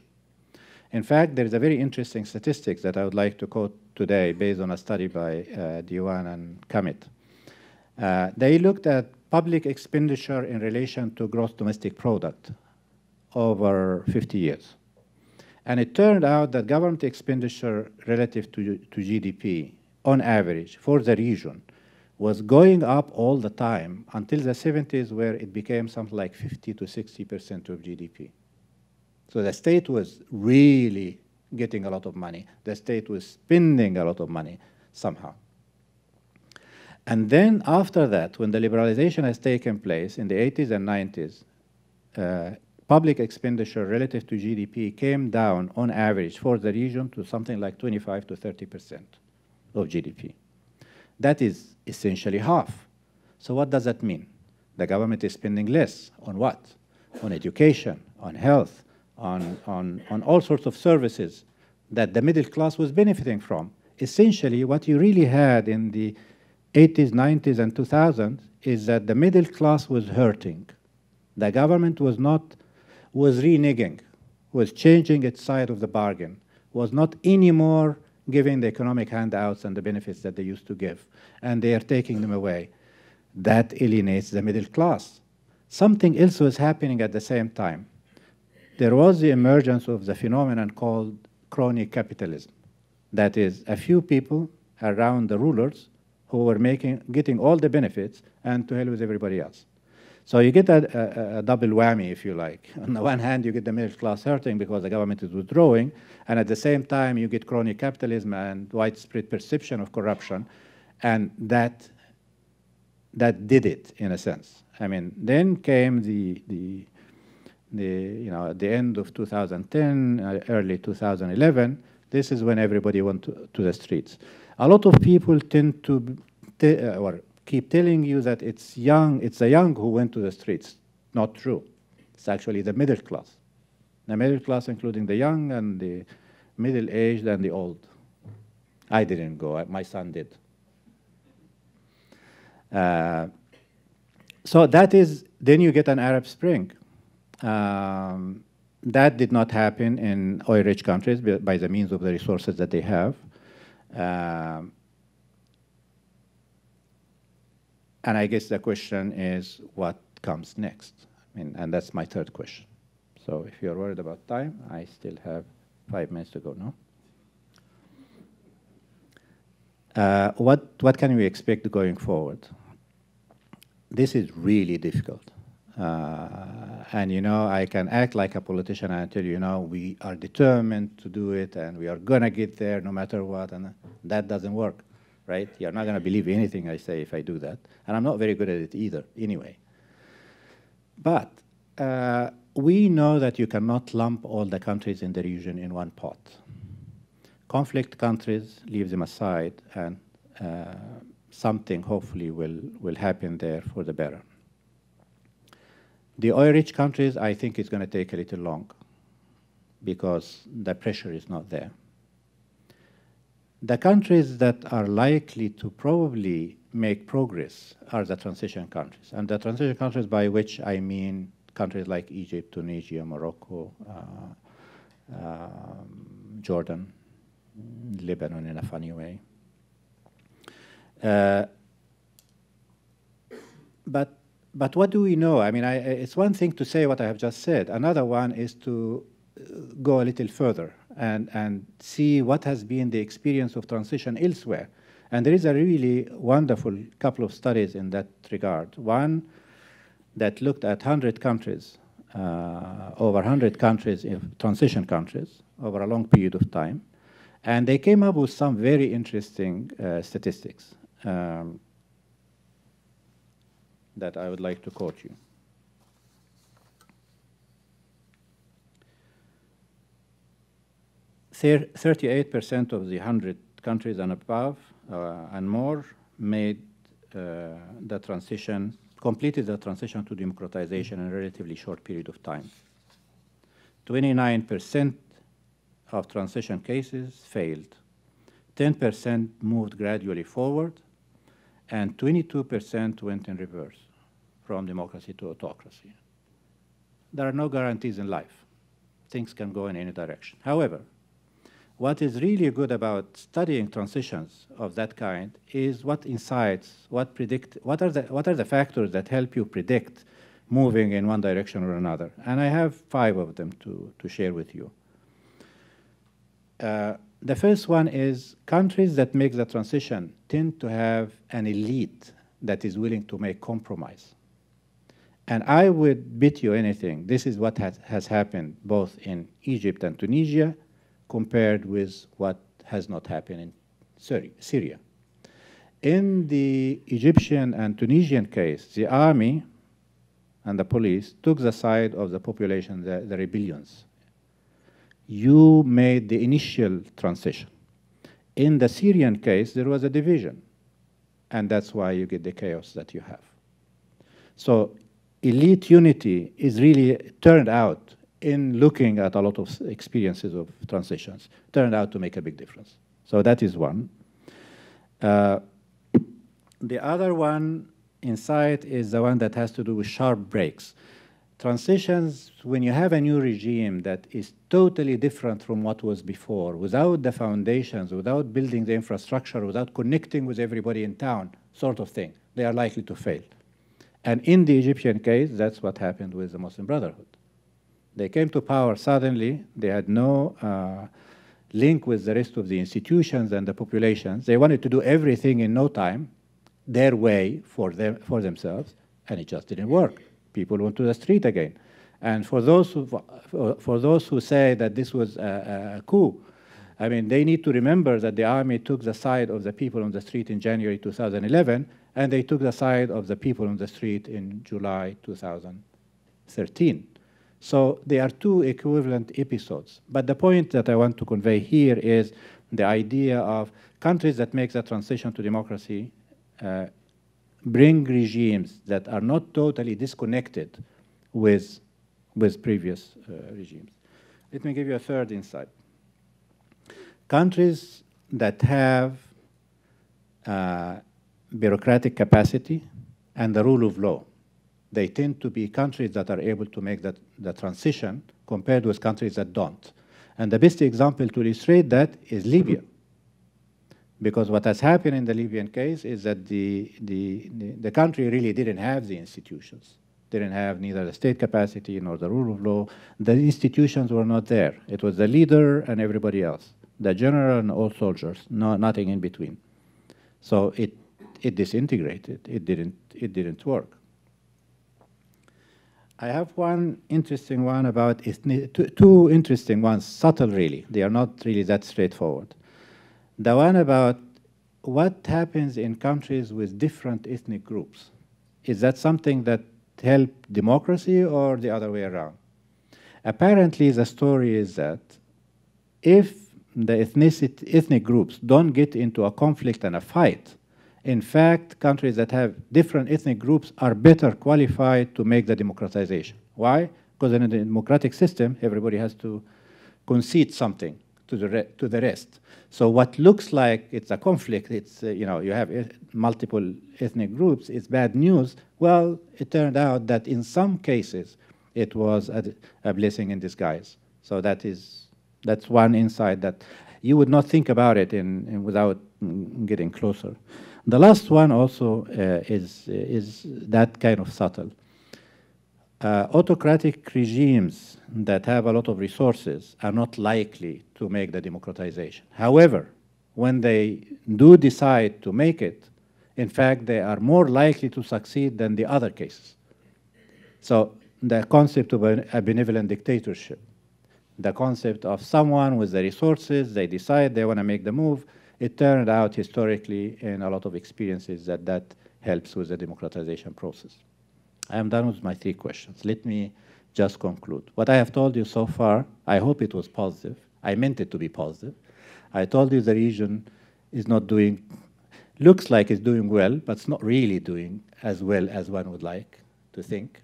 In fact, there is a very interesting statistics that I would like to quote today based on a study by uh, Diwan and Kamit. Uh, they looked at public expenditure in relation to gross domestic product over 50 years. And it turned out that government expenditure relative to, to GDP, on average, for the region, was going up all the time until the 70s, where it became something like 50 to 60% of GDP. So the state was really getting a lot of money. The state was spending a lot of money somehow. And then after that, when the liberalization has taken place in the 80s and 90s, uh, public expenditure relative to GDP came down on average for the region to something like 25 to 30 percent of GDP. That is essentially half. So what does that mean? The government is spending less on what? On education, on health, on, on, on all sorts of services that the middle class was benefiting from. Essentially, what you really had in the 80s, 90s, and 2000s is that the middle class was hurting. The government was not was reneging, was changing its side of the bargain, was not anymore giving the economic handouts and the benefits that they used to give, and they are taking them away. That alienates the middle class. Something else was happening at the same time. There was the emergence of the phenomenon called crony capitalism. That is, a few people around the rulers who were making, getting all the benefits and to hell with everybody else. So you get a, a, a, double whammy, if you like. On the one hand, you get the middle class hurting because the government is withdrawing, and at the same time, you get crony capitalism and widespread perception of corruption, and that that did it in a sense. I mean, then came the the the you know at the end of 2010, uh, early 2011. This is when everybody went to, to the streets. A lot of people tend to, uh, or keep telling you that it's young, it's the young who went to the streets. Not true. It's actually the middle class. The middle class, including the young and the middle-aged and the old. I didn't go, my son did. Uh, so that is, then you get an Arab Spring. Um, that did not happen in oil-rich countries by the means of the resources that they have. Um, And I guess the question is what comes next? I mean, and that's my third question. So if you're worried about time, I still have five minutes to go, no? Uh, what, what can we expect going forward? This is really difficult. Uh, and you know, I can act like a politician and tell you, you know, we are determined to do it and we are gonna get there no matter what, and that doesn't work right? You're not going to believe anything I say if I do that. And I'm not very good at it either, anyway. But uh, we know that you cannot lump all the countries in the region in one pot. Conflict countries, leave them aside, and uh, something hopefully will, will happen there for the better. The oil-rich countries, I think it's going to take a little long because the pressure is not there. The countries that are likely to probably make progress are the transition countries. And the transition countries by which I mean countries like Egypt, Tunisia, Morocco, uh, uh, Jordan, Lebanon in a funny way. Uh, but but what do we know? I mean, I, it's one thing to say what I have just said. Another one is to go a little further and, and see what has been the experience of transition elsewhere. And there is a really wonderful couple of studies in that regard. One that looked at 100 countries, uh, over 100 countries, transition countries, over a long period of time. And they came up with some very interesting uh, statistics um, that I would like to quote you. 38% of the 100 countries and above uh, and more made uh, the transition, completed the transition to democratization in a relatively short period of time. 29% of transition cases failed. 10% moved gradually forward, and 22% went in reverse from democracy to autocracy. There are no guarantees in life. Things can go in any direction. However, what is really good about studying transitions of that kind is what insights, what predict, what are the, what are the factors that help you predict moving in one direction or another. And I have five of them to, to share with you. Uh, the first one is countries that make the transition tend to have an elite that is willing to make compromise. And I would bet you anything, this is what has, has happened both in Egypt and Tunisia compared with what has not happened in Syria. In the Egyptian and Tunisian case, the army and the police took the side of the population, the, the rebellions. You made the initial transition. In the Syrian case, there was a division, and that's why you get the chaos that you have. So elite unity is really turned out in looking at a lot of experiences of transitions, turned out to make a big difference. So that is one. Uh, the other one insight is the one that has to do with sharp breaks. Transitions, when you have a new regime that is totally different from what was before, without the foundations, without building the infrastructure, without connecting with everybody in town, sort of thing, they are likely to fail. And in the Egyptian case, that's what happened with the Muslim Brotherhood. They came to power suddenly. They had no uh, link with the rest of the institutions and the populations. They wanted to do everything in no time, their way for, them, for themselves, and it just didn't work. People went to the street again. And for those who, for those who say that this was a, a coup, I mean, they need to remember that the army took the side of the people on the street in January 2011, and they took the side of the people on the street in July 2013. So they are two equivalent episodes. But the point that I want to convey here is the idea of countries that make the transition to democracy uh, bring regimes that are not totally disconnected with, with previous uh, regimes. Let me give you a third insight. Countries that have uh, bureaucratic capacity and the rule of law they tend to be countries that are able to make that, the transition compared with countries that don't. And the best example to illustrate that is Libya. Because what has happened in the Libyan case is that the, the, the, the country really didn't have the institutions, didn't have neither the state capacity nor the rule of law. The institutions were not there. It was the leader and everybody else, the general and all soldiers, no, nothing in between. So it, it disintegrated. It didn't, it didn't work. I have one interesting one about two, two interesting ones, subtle really. They are not really that straightforward. The one about what happens in countries with different ethnic groups. Is that something that help democracy or the other way around? Apparently, the story is that if the ethnic groups don't get into a conflict and a fight, in fact, countries that have different ethnic groups are better qualified to make the democratization. Why? Because in a democratic system, everybody has to concede something to the, to the rest. So what looks like it's a conflict, it's, uh, you know, you have e multiple ethnic groups, it's bad news. Well, it turned out that in some cases, it was a, a blessing in disguise. So that is, that's one insight that you would not think about it in, in without getting closer. The last one also uh, is, is that kind of subtle. Uh, autocratic regimes that have a lot of resources are not likely to make the democratization. However, when they do decide to make it, in fact, they are more likely to succeed than the other cases. So the concept of a benevolent dictatorship, the concept of someone with the resources, they decide they want to make the move, it turned out historically in a lot of experiences that that helps with the democratization process. I am done with my three questions. Let me just conclude. What I have told you so far, I hope it was positive. I meant it to be positive. I told you the region is not doing, looks like it's doing well, but it's not really doing as well as one would like to think.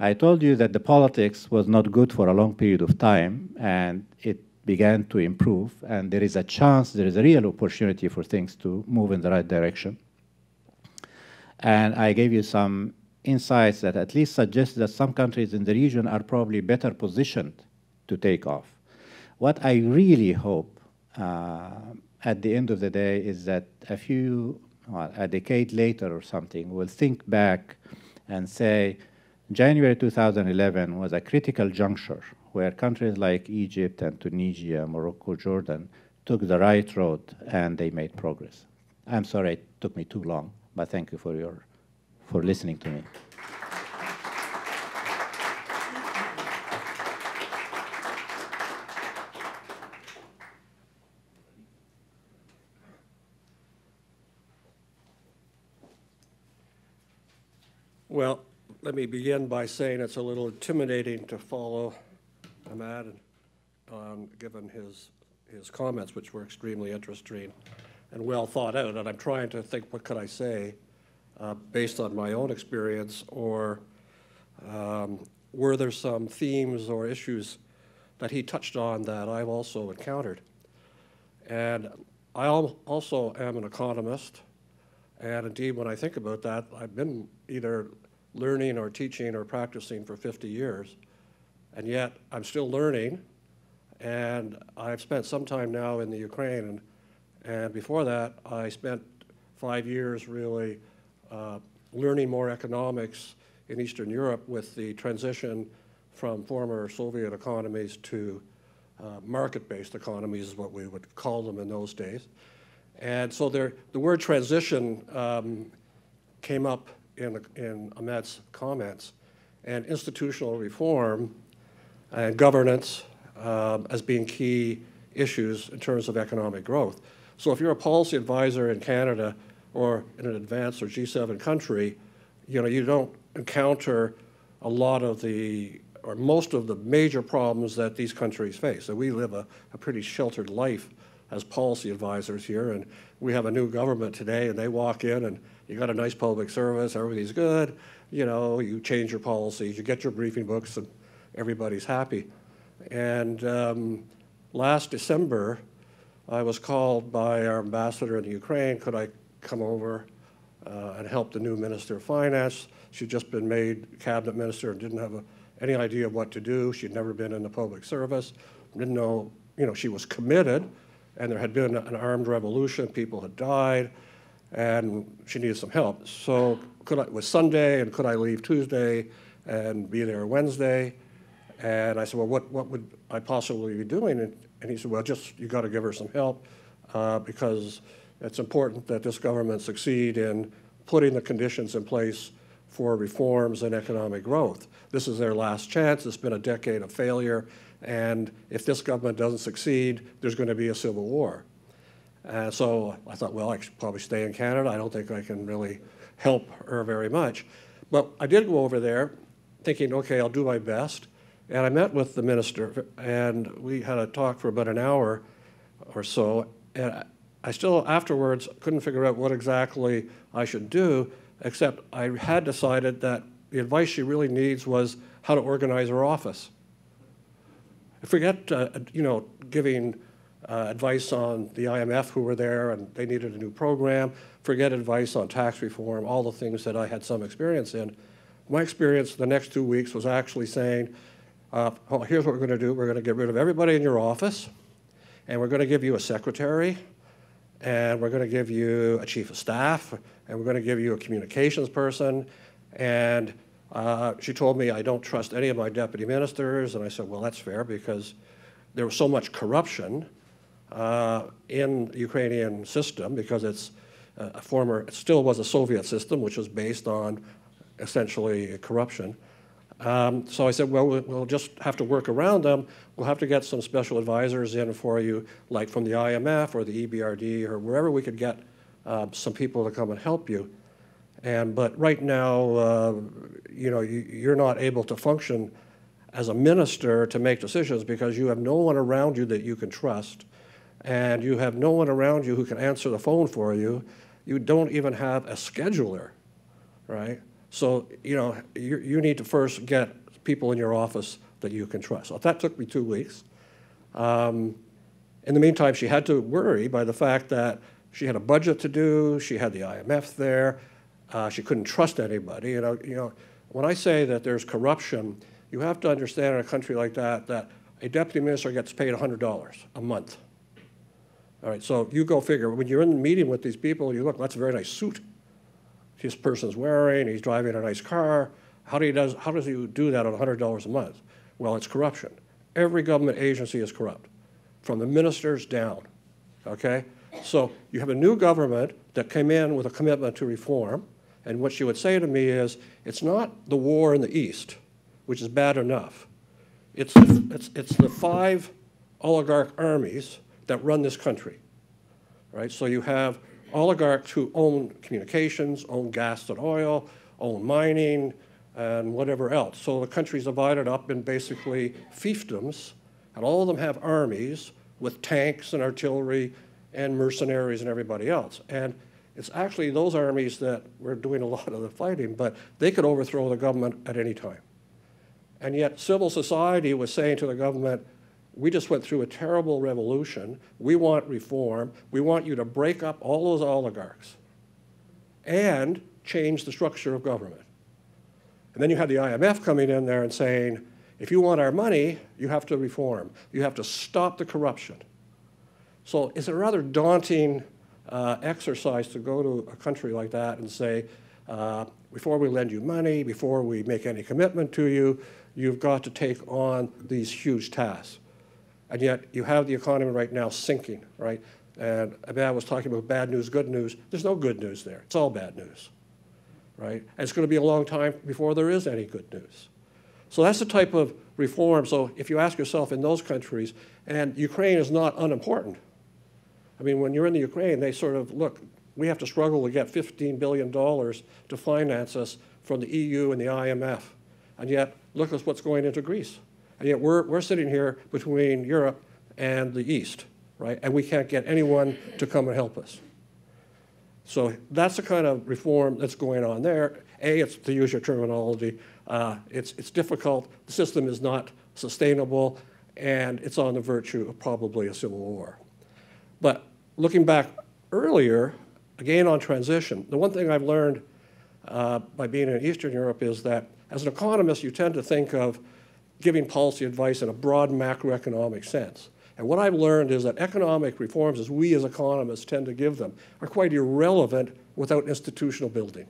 I told you that the politics was not good for a long period of time, and it began to improve, and there is a chance, there is a real opportunity for things to move in the right direction. And I gave you some insights that at least suggest that some countries in the region are probably better positioned to take off. What I really hope uh, at the end of the day is that a few, well, a decade later or something, we'll think back and say, January 2011 was a critical juncture where countries like Egypt and Tunisia, Morocco, Jordan took the right road and they made progress. I'm sorry it took me too long, but thank you for your for listening to me. Well, let me begin by saying it's a little intimidating to follow Ahmed, um, given his, his comments, which were extremely interesting and well thought out. And I'm trying to think, what could I say uh, based on my own experience, or um, were there some themes or issues that he touched on that I've also encountered? And I also am an economist, and indeed, when I think about that, I've been either learning or teaching or practicing for 50 years, and yet I'm still learning, and I've spent some time now in the Ukraine, and, and before that, I spent five years really uh, learning more economics in Eastern Europe with the transition from former Soviet economies to uh, market-based economies is what we would call them in those days. And so there, the word transition um, came up in, in Ahmed's comments, and institutional reform and governance um, as being key issues in terms of economic growth. So if you're a policy advisor in Canada or in an advanced or G7 country, you know, you don't encounter a lot of the, or most of the major problems that these countries face. So we live a, a pretty sheltered life as policy advisors here, and we have a new government today, and they walk in and you got a nice public service, everything's good, you know, you change your policies, you get your briefing books, and everybody's happy. And um, last December, I was called by our ambassador in the Ukraine, could I come over uh, and help the new Minister of Finance? She'd just been made cabinet minister and didn't have a, any idea of what to do. She'd never been in the public service, didn't know, you know, she was committed, and there had been an armed revolution, people had died, and she needed some help. So could I, it was Sunday, and could I leave Tuesday and be there Wednesday? And I said, well, what, what would I possibly be doing? And, and he said, well, just, you got to give her some help uh, because it's important that this government succeed in putting the conditions in place for reforms and economic growth. This is their last chance. It's been a decade of failure. And if this government doesn't succeed, there's going to be a civil war. Uh, so I thought, well, I should probably stay in Canada. I don't think I can really help her very much. But I did go over there thinking, okay, I'll do my best. And I met with the minister, and we had a talk for about an hour or so. And I still, afterwards, couldn't figure out what exactly I should do, except I had decided that the advice she really needs was how to organize her office. Forget, uh, you know, giving uh, advice on the IMF who were there and they needed a new program, forget advice on tax reform, all the things that I had some experience in. My experience the next two weeks was actually saying, uh, oh, here's what we're going to do. We're going to get rid of everybody in your office, and we're going to give you a secretary, and we're going to give you a chief of staff, and we're going to give you a communications person. And uh, she told me I don't trust any of my deputy ministers, and I said, well, that's fair because there was so much corruption uh, in the Ukrainian system because it's a former, it still was a Soviet system, which was based on essentially corruption. Um, so I said, well, we'll just have to work around them. We'll have to get some special advisors in for you, like from the IMF or the EBRD or wherever we could get uh, some people to come and help you. And but right now, uh, you know, you, you're not able to function as a minister to make decisions because you have no one around you that you can trust and you have no one around you who can answer the phone for you, You don't even have a scheduler, right? So, you know, you, you need to first get people in your office that you can trust. That took me two weeks. Um, in the meantime, she had to worry by the fact that she had a budget to do, she had the IMF there, uh, she couldn't trust anybody. You know, you know, when I say that there's corruption, you have to understand in a country like that that a deputy minister gets paid $100 a month. All right, so you go figure. When you're in the meeting with these people, you look, that's a very nice suit this person's wearing, he's driving a nice car. How do you does, how does he do that on $100 a month? Well, it's corruption. Every government agency is corrupt, from the ministers down, okay? So you have a new government that came in with a commitment to reform, and what she would say to me is, it's not the war in the East, which is bad enough. It's, it's, it's the five oligarch armies that run this country, right? So you have oligarchs who own communications, own gas and oil, own mining, and whatever else. So the country's divided up in basically fiefdoms, and all of them have armies with tanks and artillery and mercenaries and everybody else. And it's actually those armies that were doing a lot of the fighting, but they could overthrow the government at any time. And yet civil society was saying to the government, we just went through a terrible revolution. We want reform. We want you to break up all those oligarchs and change the structure of government. And then you had the IMF coming in there and saying, if you want our money, you have to reform. You have to stop the corruption. So it's a rather daunting uh, exercise to go to a country like that and say, uh, before we lend you money, before we make any commitment to you, you've got to take on these huge tasks. And yet you have the economy right now sinking, right? And Ahmed was talking about bad news, good news. There's no good news there. It's all bad news, right? And it's going to be a long time before there is any good news. So that's the type of reform. So if you ask yourself in those countries, and Ukraine is not unimportant. I mean, when you're in the Ukraine, they sort of look, we have to struggle to get $15 billion to finance us from the EU and the IMF. And yet, look at what's going into Greece. And yet we're, we're sitting here between Europe and the East, right? And we can't get anyone to come and help us. So that's the kind of reform that's going on there. A, it's to use your terminology, uh, it's, it's difficult, the system is not sustainable, and it's on the virtue of probably a civil war. But looking back earlier, again on transition, the one thing I've learned uh, by being in Eastern Europe is that as an economist, you tend to think of giving policy advice in a broad macroeconomic sense. And what I've learned is that economic reforms, as we as economists tend to give them, are quite irrelevant without institutional building.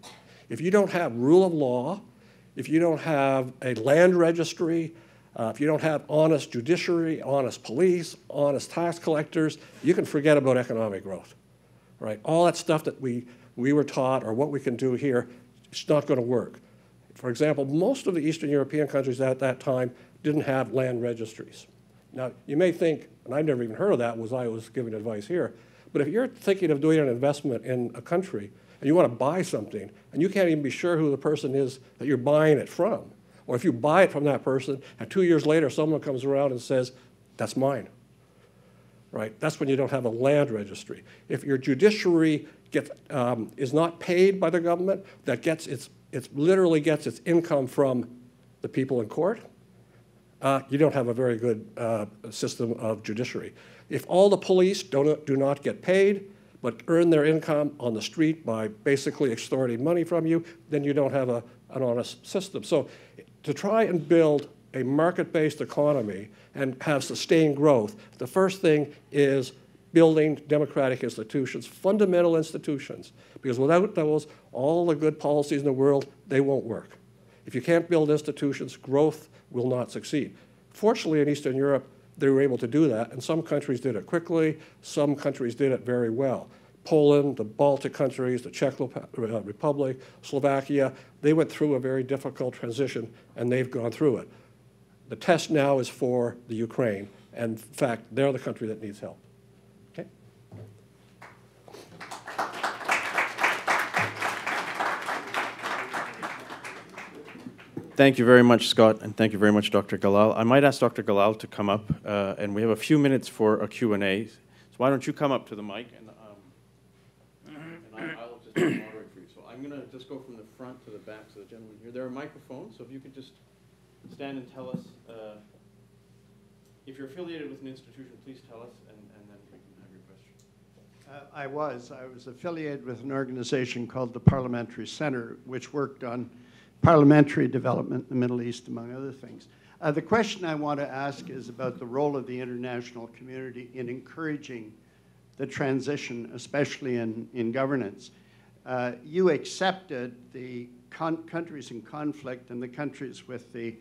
If you don't have rule of law, if you don't have a land registry, uh, if you don't have honest judiciary, honest police, honest tax collectors, you can forget about economic growth, right? All that stuff that we, we were taught or what we can do here, it's not going to work. For example, most of the Eastern European countries at that time didn't have land registries. Now, you may think, and I've never even heard of that was I was giving advice here, but if you're thinking of doing an investment in a country and you want to buy something and you can't even be sure who the person is that you're buying it from, or if you buy it from that person and two years later someone comes around and says, that's mine, right? That's when you don't have a land registry. If your judiciary gets, um, is not paid by the government, that gets its it literally gets its income from the people in court, uh, you don't have a very good uh, system of judiciary. If all the police don't, do not get paid, but earn their income on the street by basically extorting money from you, then you don't have a, an honest system. So to try and build a market-based economy and have sustained growth, the first thing is building democratic institutions, fundamental institutions, because without those, all the good policies in the world, they won't work. If you can't build institutions, growth will not succeed. Fortunately, in Eastern Europe, they were able to do that, and some countries did it quickly, some countries did it very well. Poland, the Baltic countries, the Czech uh, Republic, Slovakia, they went through a very difficult transition, and they've gone through it. The test now is for the Ukraine, and in fact, they're the country that needs help. Thank you very much, Scott, and thank you very much, Dr. Galal. I might ask Dr. Galal to come up, uh, and we have a few minutes for a Q&A. So why don't you come up to the mic, and, um, and I'll, I'll just moderate for you. So I'm going to just go from the front to the back, so the gentleman here. There are microphones, so if you could just stand and tell us, uh, if you're affiliated with an institution, please tell us, and, and then we can have your question. Uh, I was. I was affiliated with an organization called the Parliamentary Center, which worked on parliamentary development in the Middle East, among other things. Uh, the question I want to ask is about the role of the international community in encouraging the transition, especially in, in governance. Uh, you accepted the countries in conflict and the countries with the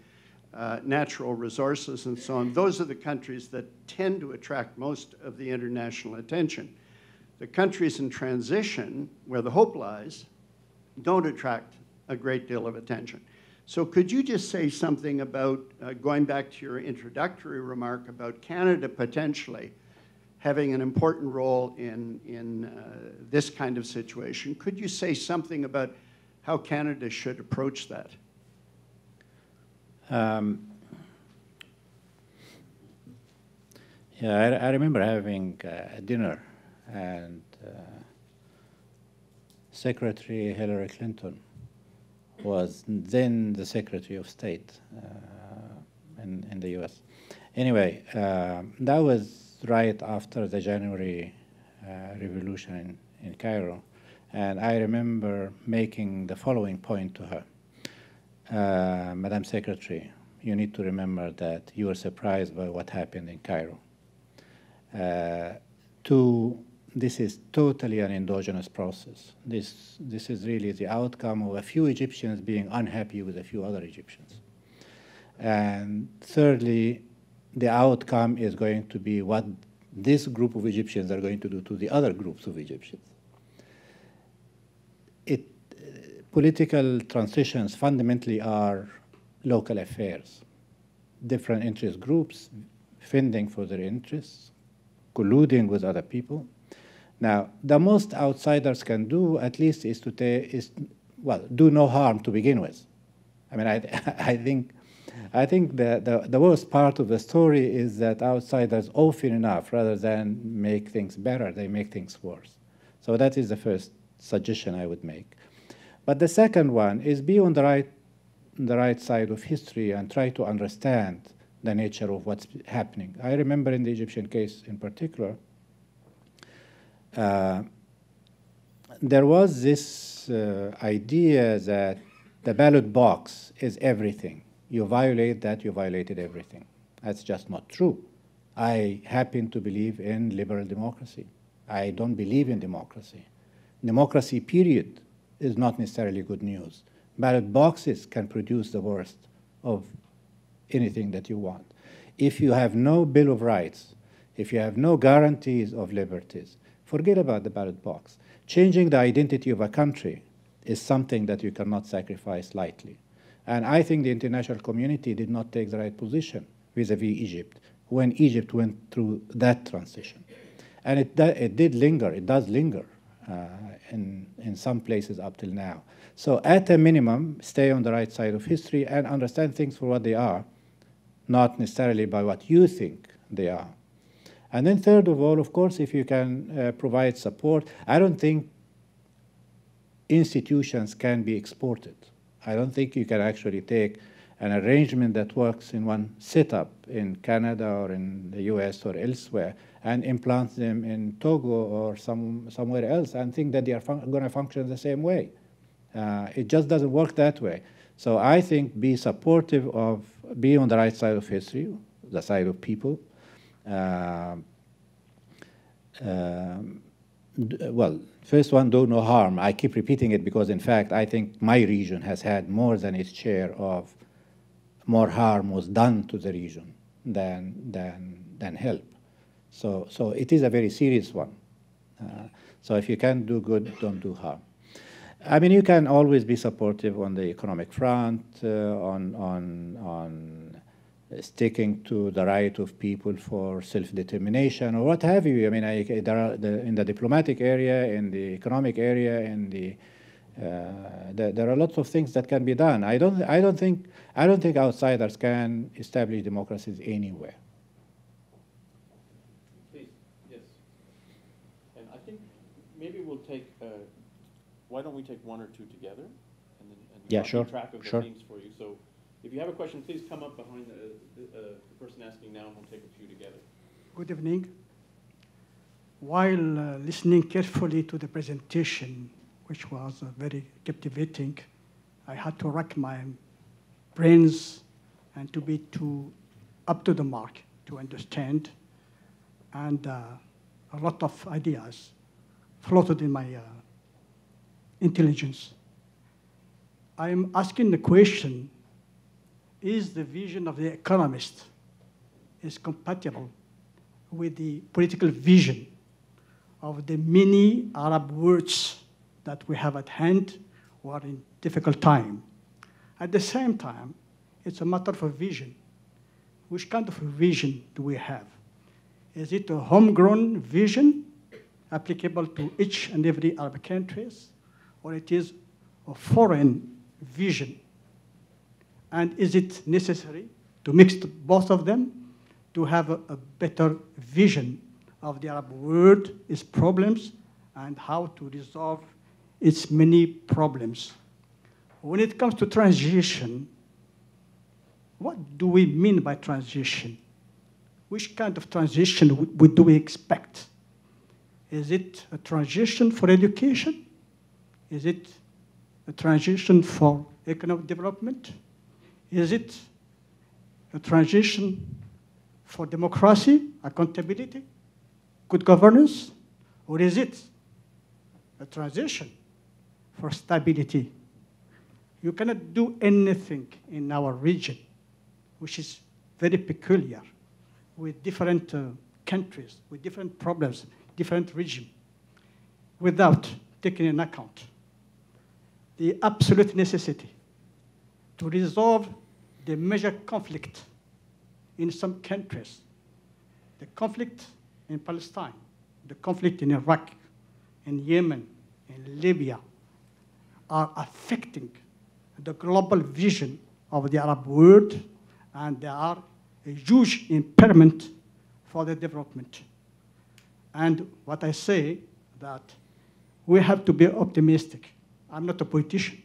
uh, natural resources and so on. Those are the countries that tend to attract most of the international attention. The countries in transition, where the hope lies, don't attract a great deal of attention. So could you just say something about, uh, going back to your introductory remark about Canada potentially having an important role in, in uh, this kind of situation. Could you say something about how Canada should approach that? Um, yeah, I, I, remember having uh, a dinner and uh, Secretary Hillary Clinton was then the Secretary of State uh, in, in the US. Anyway, uh, that was right after the January uh, revolution in, in Cairo. And I remember making the following point to her. Uh, Madam Secretary, you need to remember that you were surprised by what happened in Cairo. Uh, two, this is totally an endogenous process. This, this is really the outcome of a few Egyptians being unhappy with a few other Egyptians. And thirdly, the outcome is going to be what this group of Egyptians are going to do to the other groups of Egyptians. It, uh, political transitions fundamentally are local affairs. Different interest groups fending for their interests, colluding with other people. Now, the most outsiders can do, at least, is to is, well, do no harm to begin with. I mean, I, I think I think the, the, the, worst part of the story is that outsiders often enough, rather than make things better, they make things worse. So that is the first suggestion I would make. But the second one is be on the right, the right side of history and try to understand the nature of what's happening. I remember in the Egyptian case in particular, there was this uh, idea that the ballot box is everything you violate that, you violated everything. That's just not true. I happen to believe in liberal democracy. I don't believe in democracy. Democracy, period, is not necessarily good news. Ballot boxes can produce the worst of anything that you want. If you have no Bill of Rights, if you have no guarantees of liberties, forget about the ballot box. Changing the identity of a country is something that you cannot sacrifice lightly. And I think the international community did not take the right position vis-à-vis Egypt when Egypt went through that transition. And it, it did linger, it does linger uh, in, in some places up till now. So at a minimum, stay on the right side of history and understand things for what they are, not necessarily by what you think they are. And then third of all, of course, if you can uh, provide support, I don't think institutions can be exported. I don't think you can actually take an arrangement that works in one setup in Canada or in the US or elsewhere and implant them in Togo or some, somewhere else and think that they are going to function the same way. Uh, it just doesn't work that way. So I think be supportive of, be on the right side of history, the side of people. Uh, um, well, first one, do no harm. I keep repeating it because, in fact, I think my region has had more than its share of more harm was done to the region than, than, than help. So, so it is a very serious one. Uh, so if you can do good, don't do harm. I mean, you can always be supportive on the economic front, uh, on, on, on sticking to the right of people for self-determination or what have you. I mean, I, there are the, in the diplomatic area, in the economic area, in the uh, the, there are lots of things that can be done. I don't, I don't think, I don't think outsiders can establish democracies anywhere. Please, yes. And I think maybe we'll take uh, why don't we take one or two together? and then and Yeah, sure, track of the sure. themes for you. So if you have a question, please come up behind the, the, uh, the person asking now, and we'll take a few together. Good evening. While uh, listening carefully to the presentation, which was uh, very captivating, I had to rack my brains and to be too up to the mark to understand. And uh, a lot of ideas floated in my uh, intelligence. I'm asking the question, is the vision of the economist is compatible with the political vision of the many Arab words that we have at hand who are in difficult time. At the same time, it's a matter of a vision. Which kind of vision do we have? Is it a homegrown vision applicable to each and every Arab countries, or it is a foreign vision? And is it necessary to mix both of them to have a, a better vision of the Arab world, its problems, and how to resolve its many problems. When it comes to transition, what do we mean by transition? Which kind of transition do we expect? Is it a transition for education? Is it a transition for economic development? Is it a transition for democracy, accountability, good governance? Or is it a transition for stability? You cannot do anything in our region, which is very peculiar, with different uh, countries, with different problems, different regime, without taking into account the absolute necessity to resolve the major conflict in some countries. The conflict in Palestine, the conflict in Iraq, in Yemen, in Libya, are affecting the global vision of the Arab world, and they are a huge impairment for the development. And what I say that we have to be optimistic. I'm not a politician,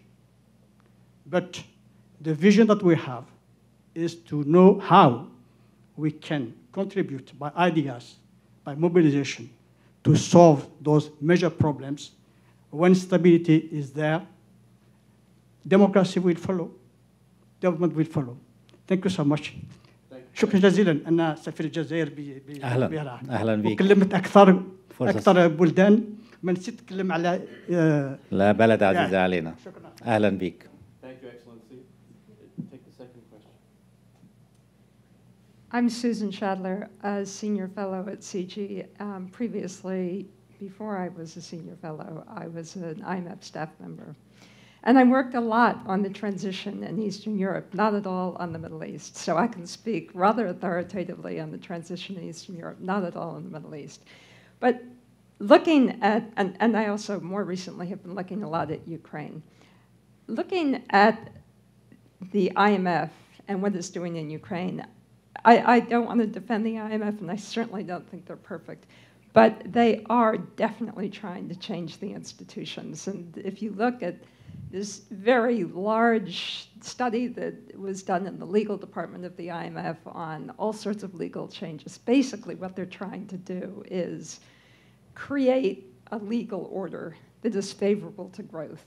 but the vision that we have is to know how we can contribute by ideas, by mobilization, to solve those major problems. When stability is there, democracy will follow, development will follow. Thank you so much. شكرا جزيلا انا سفير الجزائر ب- ب- أهلاً. بها. أهلاً بك. وكلمت اكثر فرصة. اكثر بلدان ما نسيت اتكلم على آه، لا بلد عزيز يعني. علينا شكرا أهلا بك I'm Susan Schadler, a senior fellow at CIGI. Um, previously, before I was a senior fellow, I was an IMF staff member. And I worked a lot on the transition in Eastern Europe, not at all on the Middle East. So I can speak rather authoritatively on the transition in Eastern Europe, not at all in the Middle East. But looking at, and, and I also more recently have been looking a lot at Ukraine. Looking at the IMF and what it's doing in Ukraine, I, I don't want to defend the IMF, and I certainly don't think they're perfect, but they are definitely trying to change the institutions. And if you look at this very large study that was done in the legal department of the IMF on all sorts of legal changes, basically what they're trying to do is create a legal order that is favorable to growth.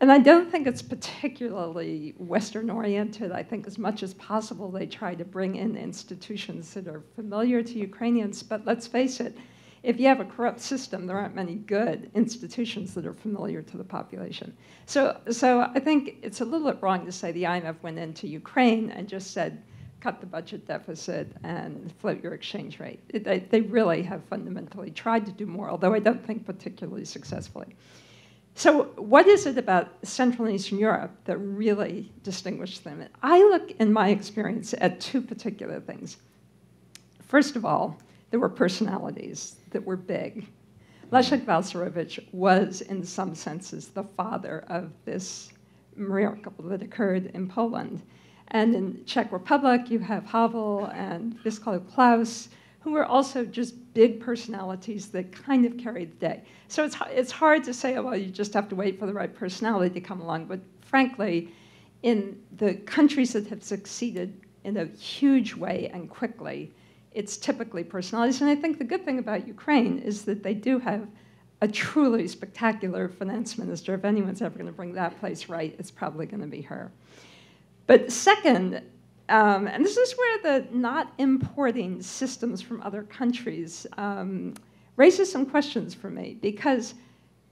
And I don't think it's particularly Western oriented. I think as much as possible they try to bring in institutions that are familiar to Ukrainians. But let's face it, if you have a corrupt system, there aren't many good institutions that are familiar to the population. So, so I think it's a little bit wrong to say the IMF went into Ukraine and just said, cut the budget deficit and float your exchange rate. It- They, they really have fundamentally tried to do more, although I don't think particularly successfully. So, what is it about Central and Eastern Europe that really distinguishes them? I look, in my experience, at two particular things. First of all, there were personalities that were big. Leszek Balcerowicz was, in some senses, the father of this miracle that occurred in Poland. And in the Czech Republic, you have Havel and Václav Klaus, who were also just big personalities that kind of carried the day. So it's, it's hard to say, oh, well, you just have to wait for the right personality to come along. But frankly, in the countries that have succeeded in a huge way and quickly, it's typically personalities. And I think the good thing about Ukraine is that they do have a truly spectacular finance minister. If anyone's ever going to bring that place right, it's probably going to be her. But second, um, and this is where the not importing systems from other countries um, raises some questions for me, because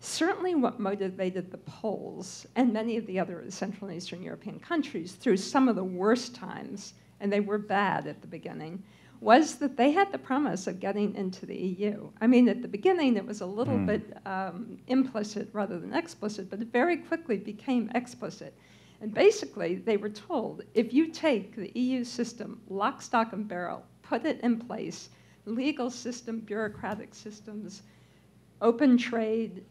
certainly what motivated the Poles and many of the other Central and Eastern European countries through some of the worst times, and they were bad at the beginning, was that they had the promise of getting into the EU. I mean, at the beginning, it was a little mm. bit um, implicit rather than explicit, but it very quickly became explicit. And basically, they were told if you take the EU system, lock, stock, and barrel, put it in place, legal system, bureaucratic systems, open trade,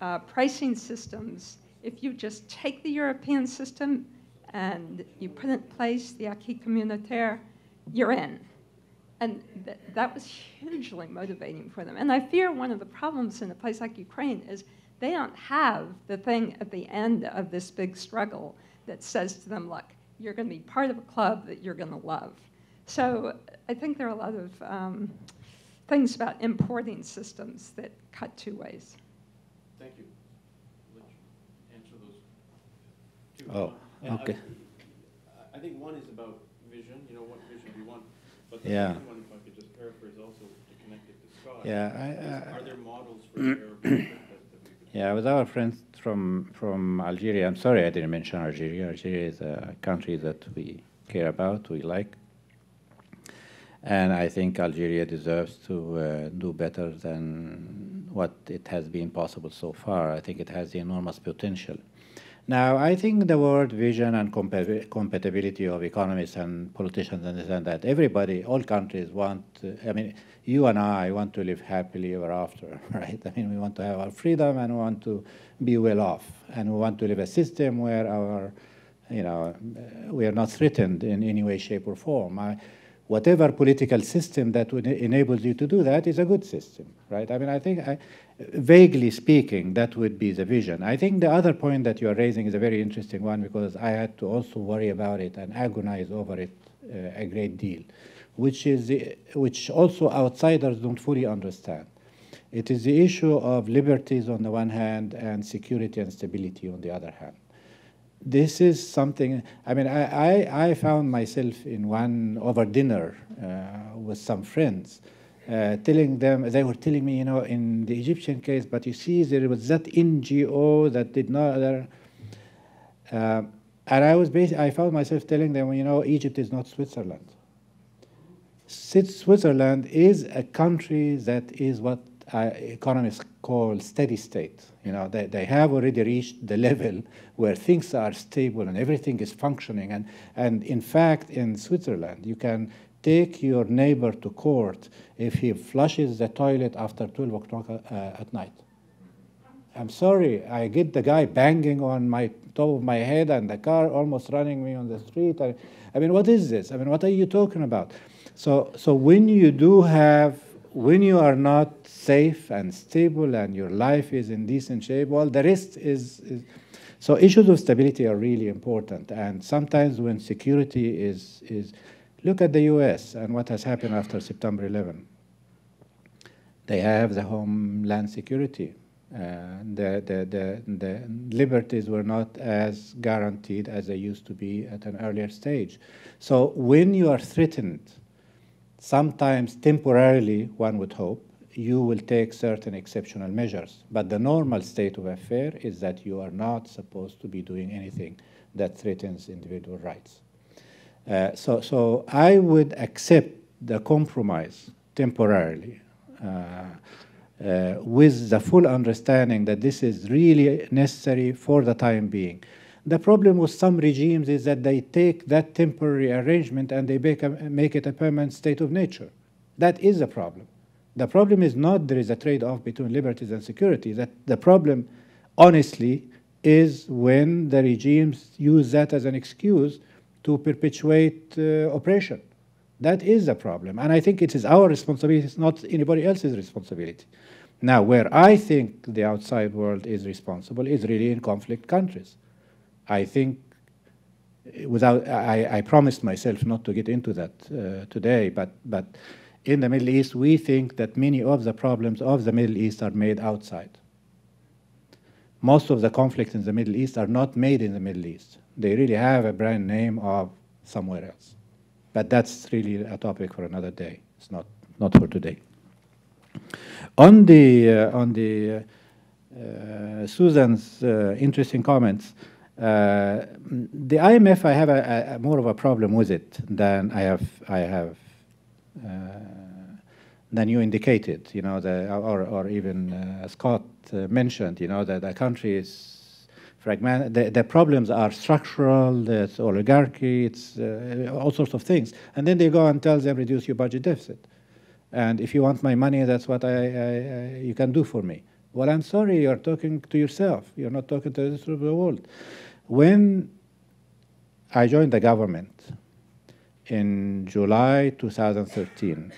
uh, pricing systems, if you just take the European system and you put in place the acquis communautaire, you're in. And th- that was hugely motivating for them. And I fear one of the problems in a place like Ukraine is they don't have the thing at the end of this big struggle that says to them, look, you're going to be part of a club that you're going to love. So I think there are a lot of um, things about importing systems that cut two ways. Thank you. answer those two. Oh, okay. I, I think one is about vision, you know, what vision do you want? But the yeah. second one, if I could just paraphrase also to connect it to Scott. Yeah, I, uh, are there models for Yeah, with our friends from from Algeria, I'm sorry I didn't mention Algeria. Algeria is a country that we care about, we like. And I think Algeria deserves to uh, do better than what it has been possible so far. I think it has enormous potential. Now, I think the word vision and compatibility of economists and politicians understand that everybody, all countries want, I mean, you and I want to live happily ever after, right? I mean, we want to have our freedom and we want to be well off. And we want to live a system where our, you know, we are not threatened in any way, shape, or form. I, whatever political system that would enables you to do that is a good system, right? I mean, I think, I, vaguely speaking, that would be the vision. I think the other point that you are raising is a very interesting one because I had to also worry about it and agonize over it uh, a great deal, which is the, which also outsiders don't fully understand. It is the issue of liberties on the one hand and security and stability on the other hand this is something, I mean, I, I, I, found myself in one over dinner uh, with some friends, uh, telling them, they were telling me, you know, in the Egyptian case, but you see, there was that NGO that did not, uh, and I was basically, I found myself telling them, you know, Egypt is not Switzerland. Switzerland is a country that is what uh, economists call steady state. You know, they, they have already reached the level where things are stable and everything is functioning. And, and in fact, in Switzerland, you can take your neighbor to court if he flushes the toilet after 12 o'clock uh, at night. I'm sorry, I get the guy banging on my top of my head and the car almost running me on the street. I, I mean, what is this? I mean, what are you talking about? So, so when you do have when you are not safe and stable and your life is in decent shape, well, the rest is, is, so issues of stability are really important. And sometimes when security is, is look at the US and what has happened after September 11. They have the homeland security. Uh, the, the, the, the liberties were not as guaranteed as they used to be at an earlier stage. So when you are threatened Sometimes temporarily, one would hope, you will take certain exceptional measures. But the normal state of affair is that you are not supposed to be doing anything that threatens individual rights. Uh, so, so I would accept the compromise temporarily uh, uh, with the full understanding that this is really necessary for the time being. The problem with some regimes is that they take that temporary arrangement and they make, a, make it a permanent state of nature. That is a problem. The problem is not there is a trade off between liberties and security. That the problem, honestly, is when the regimes use that as an excuse to perpetuate uh, oppression. That is a problem. And I think it is our responsibility, it's not anybody else's responsibility. Now, where I think the outside world is responsible is really in conflict countries. I think without I, I, promised myself not to get into that uh, today, but but in the Middle East, we think that many of the problems of the Middle East are made outside. Most of the conflicts in the Middle East are not made in the Middle East. They really have a brand name of somewhere else. But that's really a topic for another day. It's not, not for today. On the, uh, on the uh, Susan's uh, interesting comments, uh, the IMF, I have a, a, more of a problem with it than I have, I have uh, than you indicated, you know, the, or, or even uh, Scott uh, mentioned, you know, that the country is fragmented. The, the problems are structural, it's oligarchy, it's uh, all sorts of things. And then they go and tell them, reduce your budget deficit. And if you want my money, that's what I, I, I, you can do for me. Well, I'm sorry, you're talking to yourself. You're not talking to the rest of the world. When I joined the government in July 2013,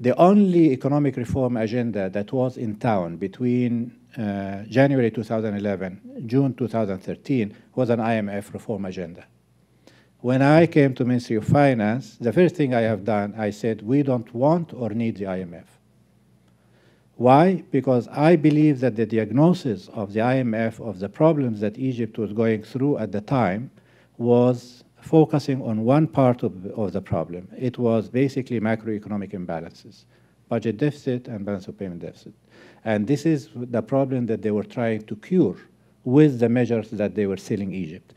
the only economic reform agenda that was in town between uh, January 2011, June 2013, was an IMF reform agenda. When I came to Ministry of Finance, the first thing I have done, I said, we don't want or need the IMF. Why? Because I believe that the diagnosis of the IMF of the problems that Egypt was going through at the time was focusing on one part of, of the problem. It was basically macroeconomic imbalances, budget deficit and balance of payment deficit. And this is the problem that they were trying to cure with the measures that they were selling Egypt.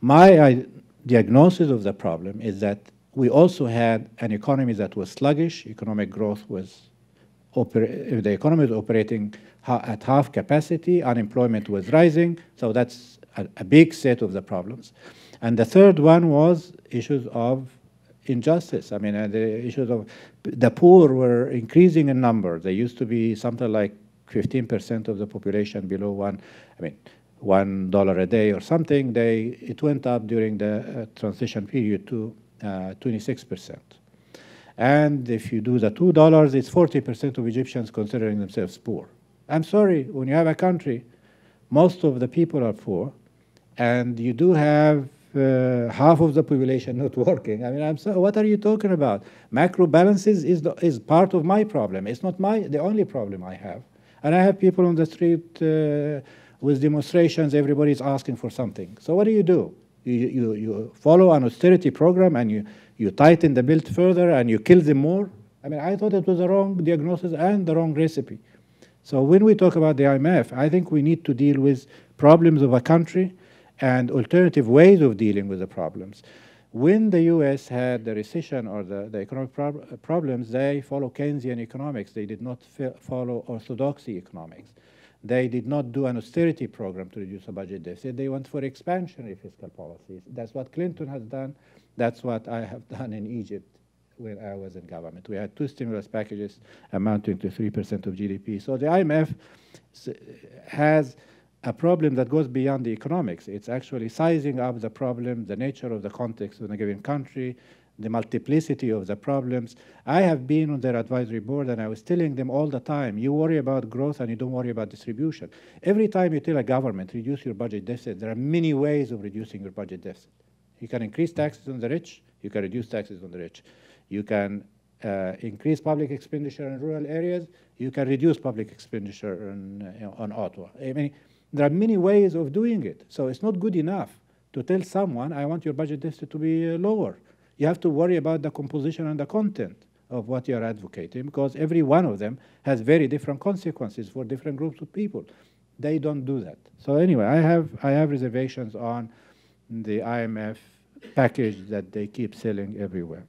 My uh, diagnosis of the problem is that we also had an economy that was sluggish, economic growth was, the economy was operating ha at half capacity, unemployment was rising, so that's a, a big set of the problems. And the third one was issues of injustice. I mean, uh, the issues of the poor were increasing in number. There used to be something like 15% of the population below one, I mean, one dollar a day or something. They it went up during the uh, transition period to 26%. Uh, and if you do the two dollars, it's 40% of Egyptians considering themselves poor. I'm sorry, when you have a country, most of the people are poor, and you do have uh, half of the population not working. I mean, I'm so, what are you talking about? Macro balances is, the, is part of my problem. It's not my, the only problem I have. And I have people on the street uh, with demonstrations, everybody's asking for something. So what do you do? You, you, you follow an austerity program and you, you tighten the belt further and you kill them more? I mean, I thought it was the wrong diagnosis and the wrong recipe. So when we talk about the IMF, I think we need to deal with problems of a country and alternative ways of dealing with the problems. When the US had the recession or the, the economic prob uh, problems, they follow Keynesian economics. They did not follow orthodoxy economics. They did not do an austerity program to reduce the budget deficit. They went for expansionary fiscal policies. That's what Clinton has done. That's what I have done in Egypt when I was in government. We had two stimulus packages amounting to 3% of GDP. So the IMF uh, has a problem that goes beyond the economics. It's actually sizing up the problem, the nature of the context of a given country, the multiplicity of the problems. I have been on their advisory board and I was telling them all the time, you worry about growth and you don't worry about distribution. Every time you tell a government, reduce your budget deficit, there are many ways of reducing your budget deficit. You can increase taxes on the rich, you can reduce taxes on the rich. You can uh, increase public expenditure in rural areas, you can reduce public expenditure on, you know, on Ottawa. I mean, there are many ways of doing it. So it's not good enough to tell someone, I want your budget deficit to be uh, lower. You have to worry about the composition and the content of what you're advocating because every one of them has very different consequences for different groups of people. They don't do that. So anyway, I have, I have reservations on the IMF package that they keep selling everywhere.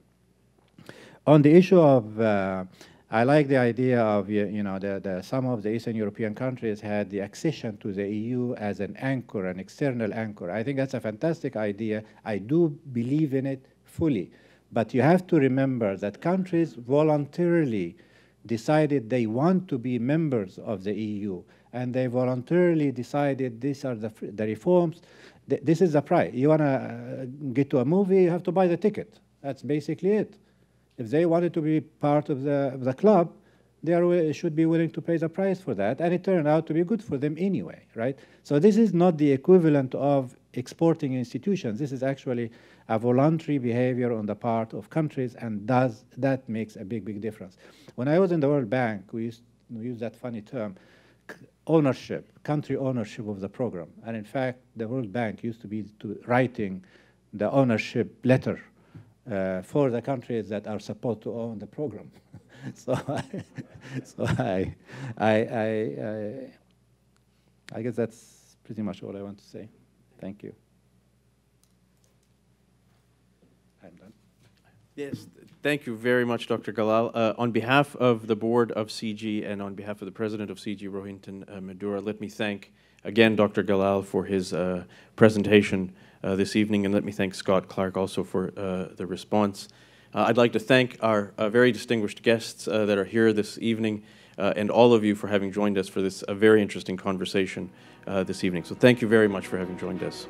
On the issue of uh, I like the idea of, you know, the, some of the Eastern European countries had the accession to the EU as an anchor, an external anchor. I think that's a fantastic idea. I do believe in it fully. But you have to remember that countries voluntarily decided they want to be members of the EU, and they voluntarily decided these are the, the reforms. Th this is the price. You want to uh, get to a movie, you have to buy the ticket. That's basically it. If they wanted to be part of the, of the club, they are, uh, should be willing to pay the price for that, and it turned out to be good for them anyway, right? So this is not the equivalent of exporting institutions. This is actually a voluntary behavior on the part of countries, and does that makes a big, big difference. When I was in the World Bank, we used we use that funny term, ownership, country ownership of the program, and in fact, the World Bank used to be to writing the ownership letter uh, for the countries that are supposed to own the program. so, I, so I, I, I, I, guess that's pretty much all I want to say. Thank you. I'm done. Yes, thank you very much, Dr. Galal. Uh, on behalf of the board of CIGI and on behalf of the president of CIGI, Rohinton uh, Medhora, let me thank again Dr. Galal for his uh, presentation this evening, and let me thank Scott Clark also for uh, the response. Uh, I'd like to thank our uh, very distinguished guests uh, that are here this evening, uh, and all of you for having joined us for this uh, very interesting conversation uh, this evening. So thank you very much for having joined us.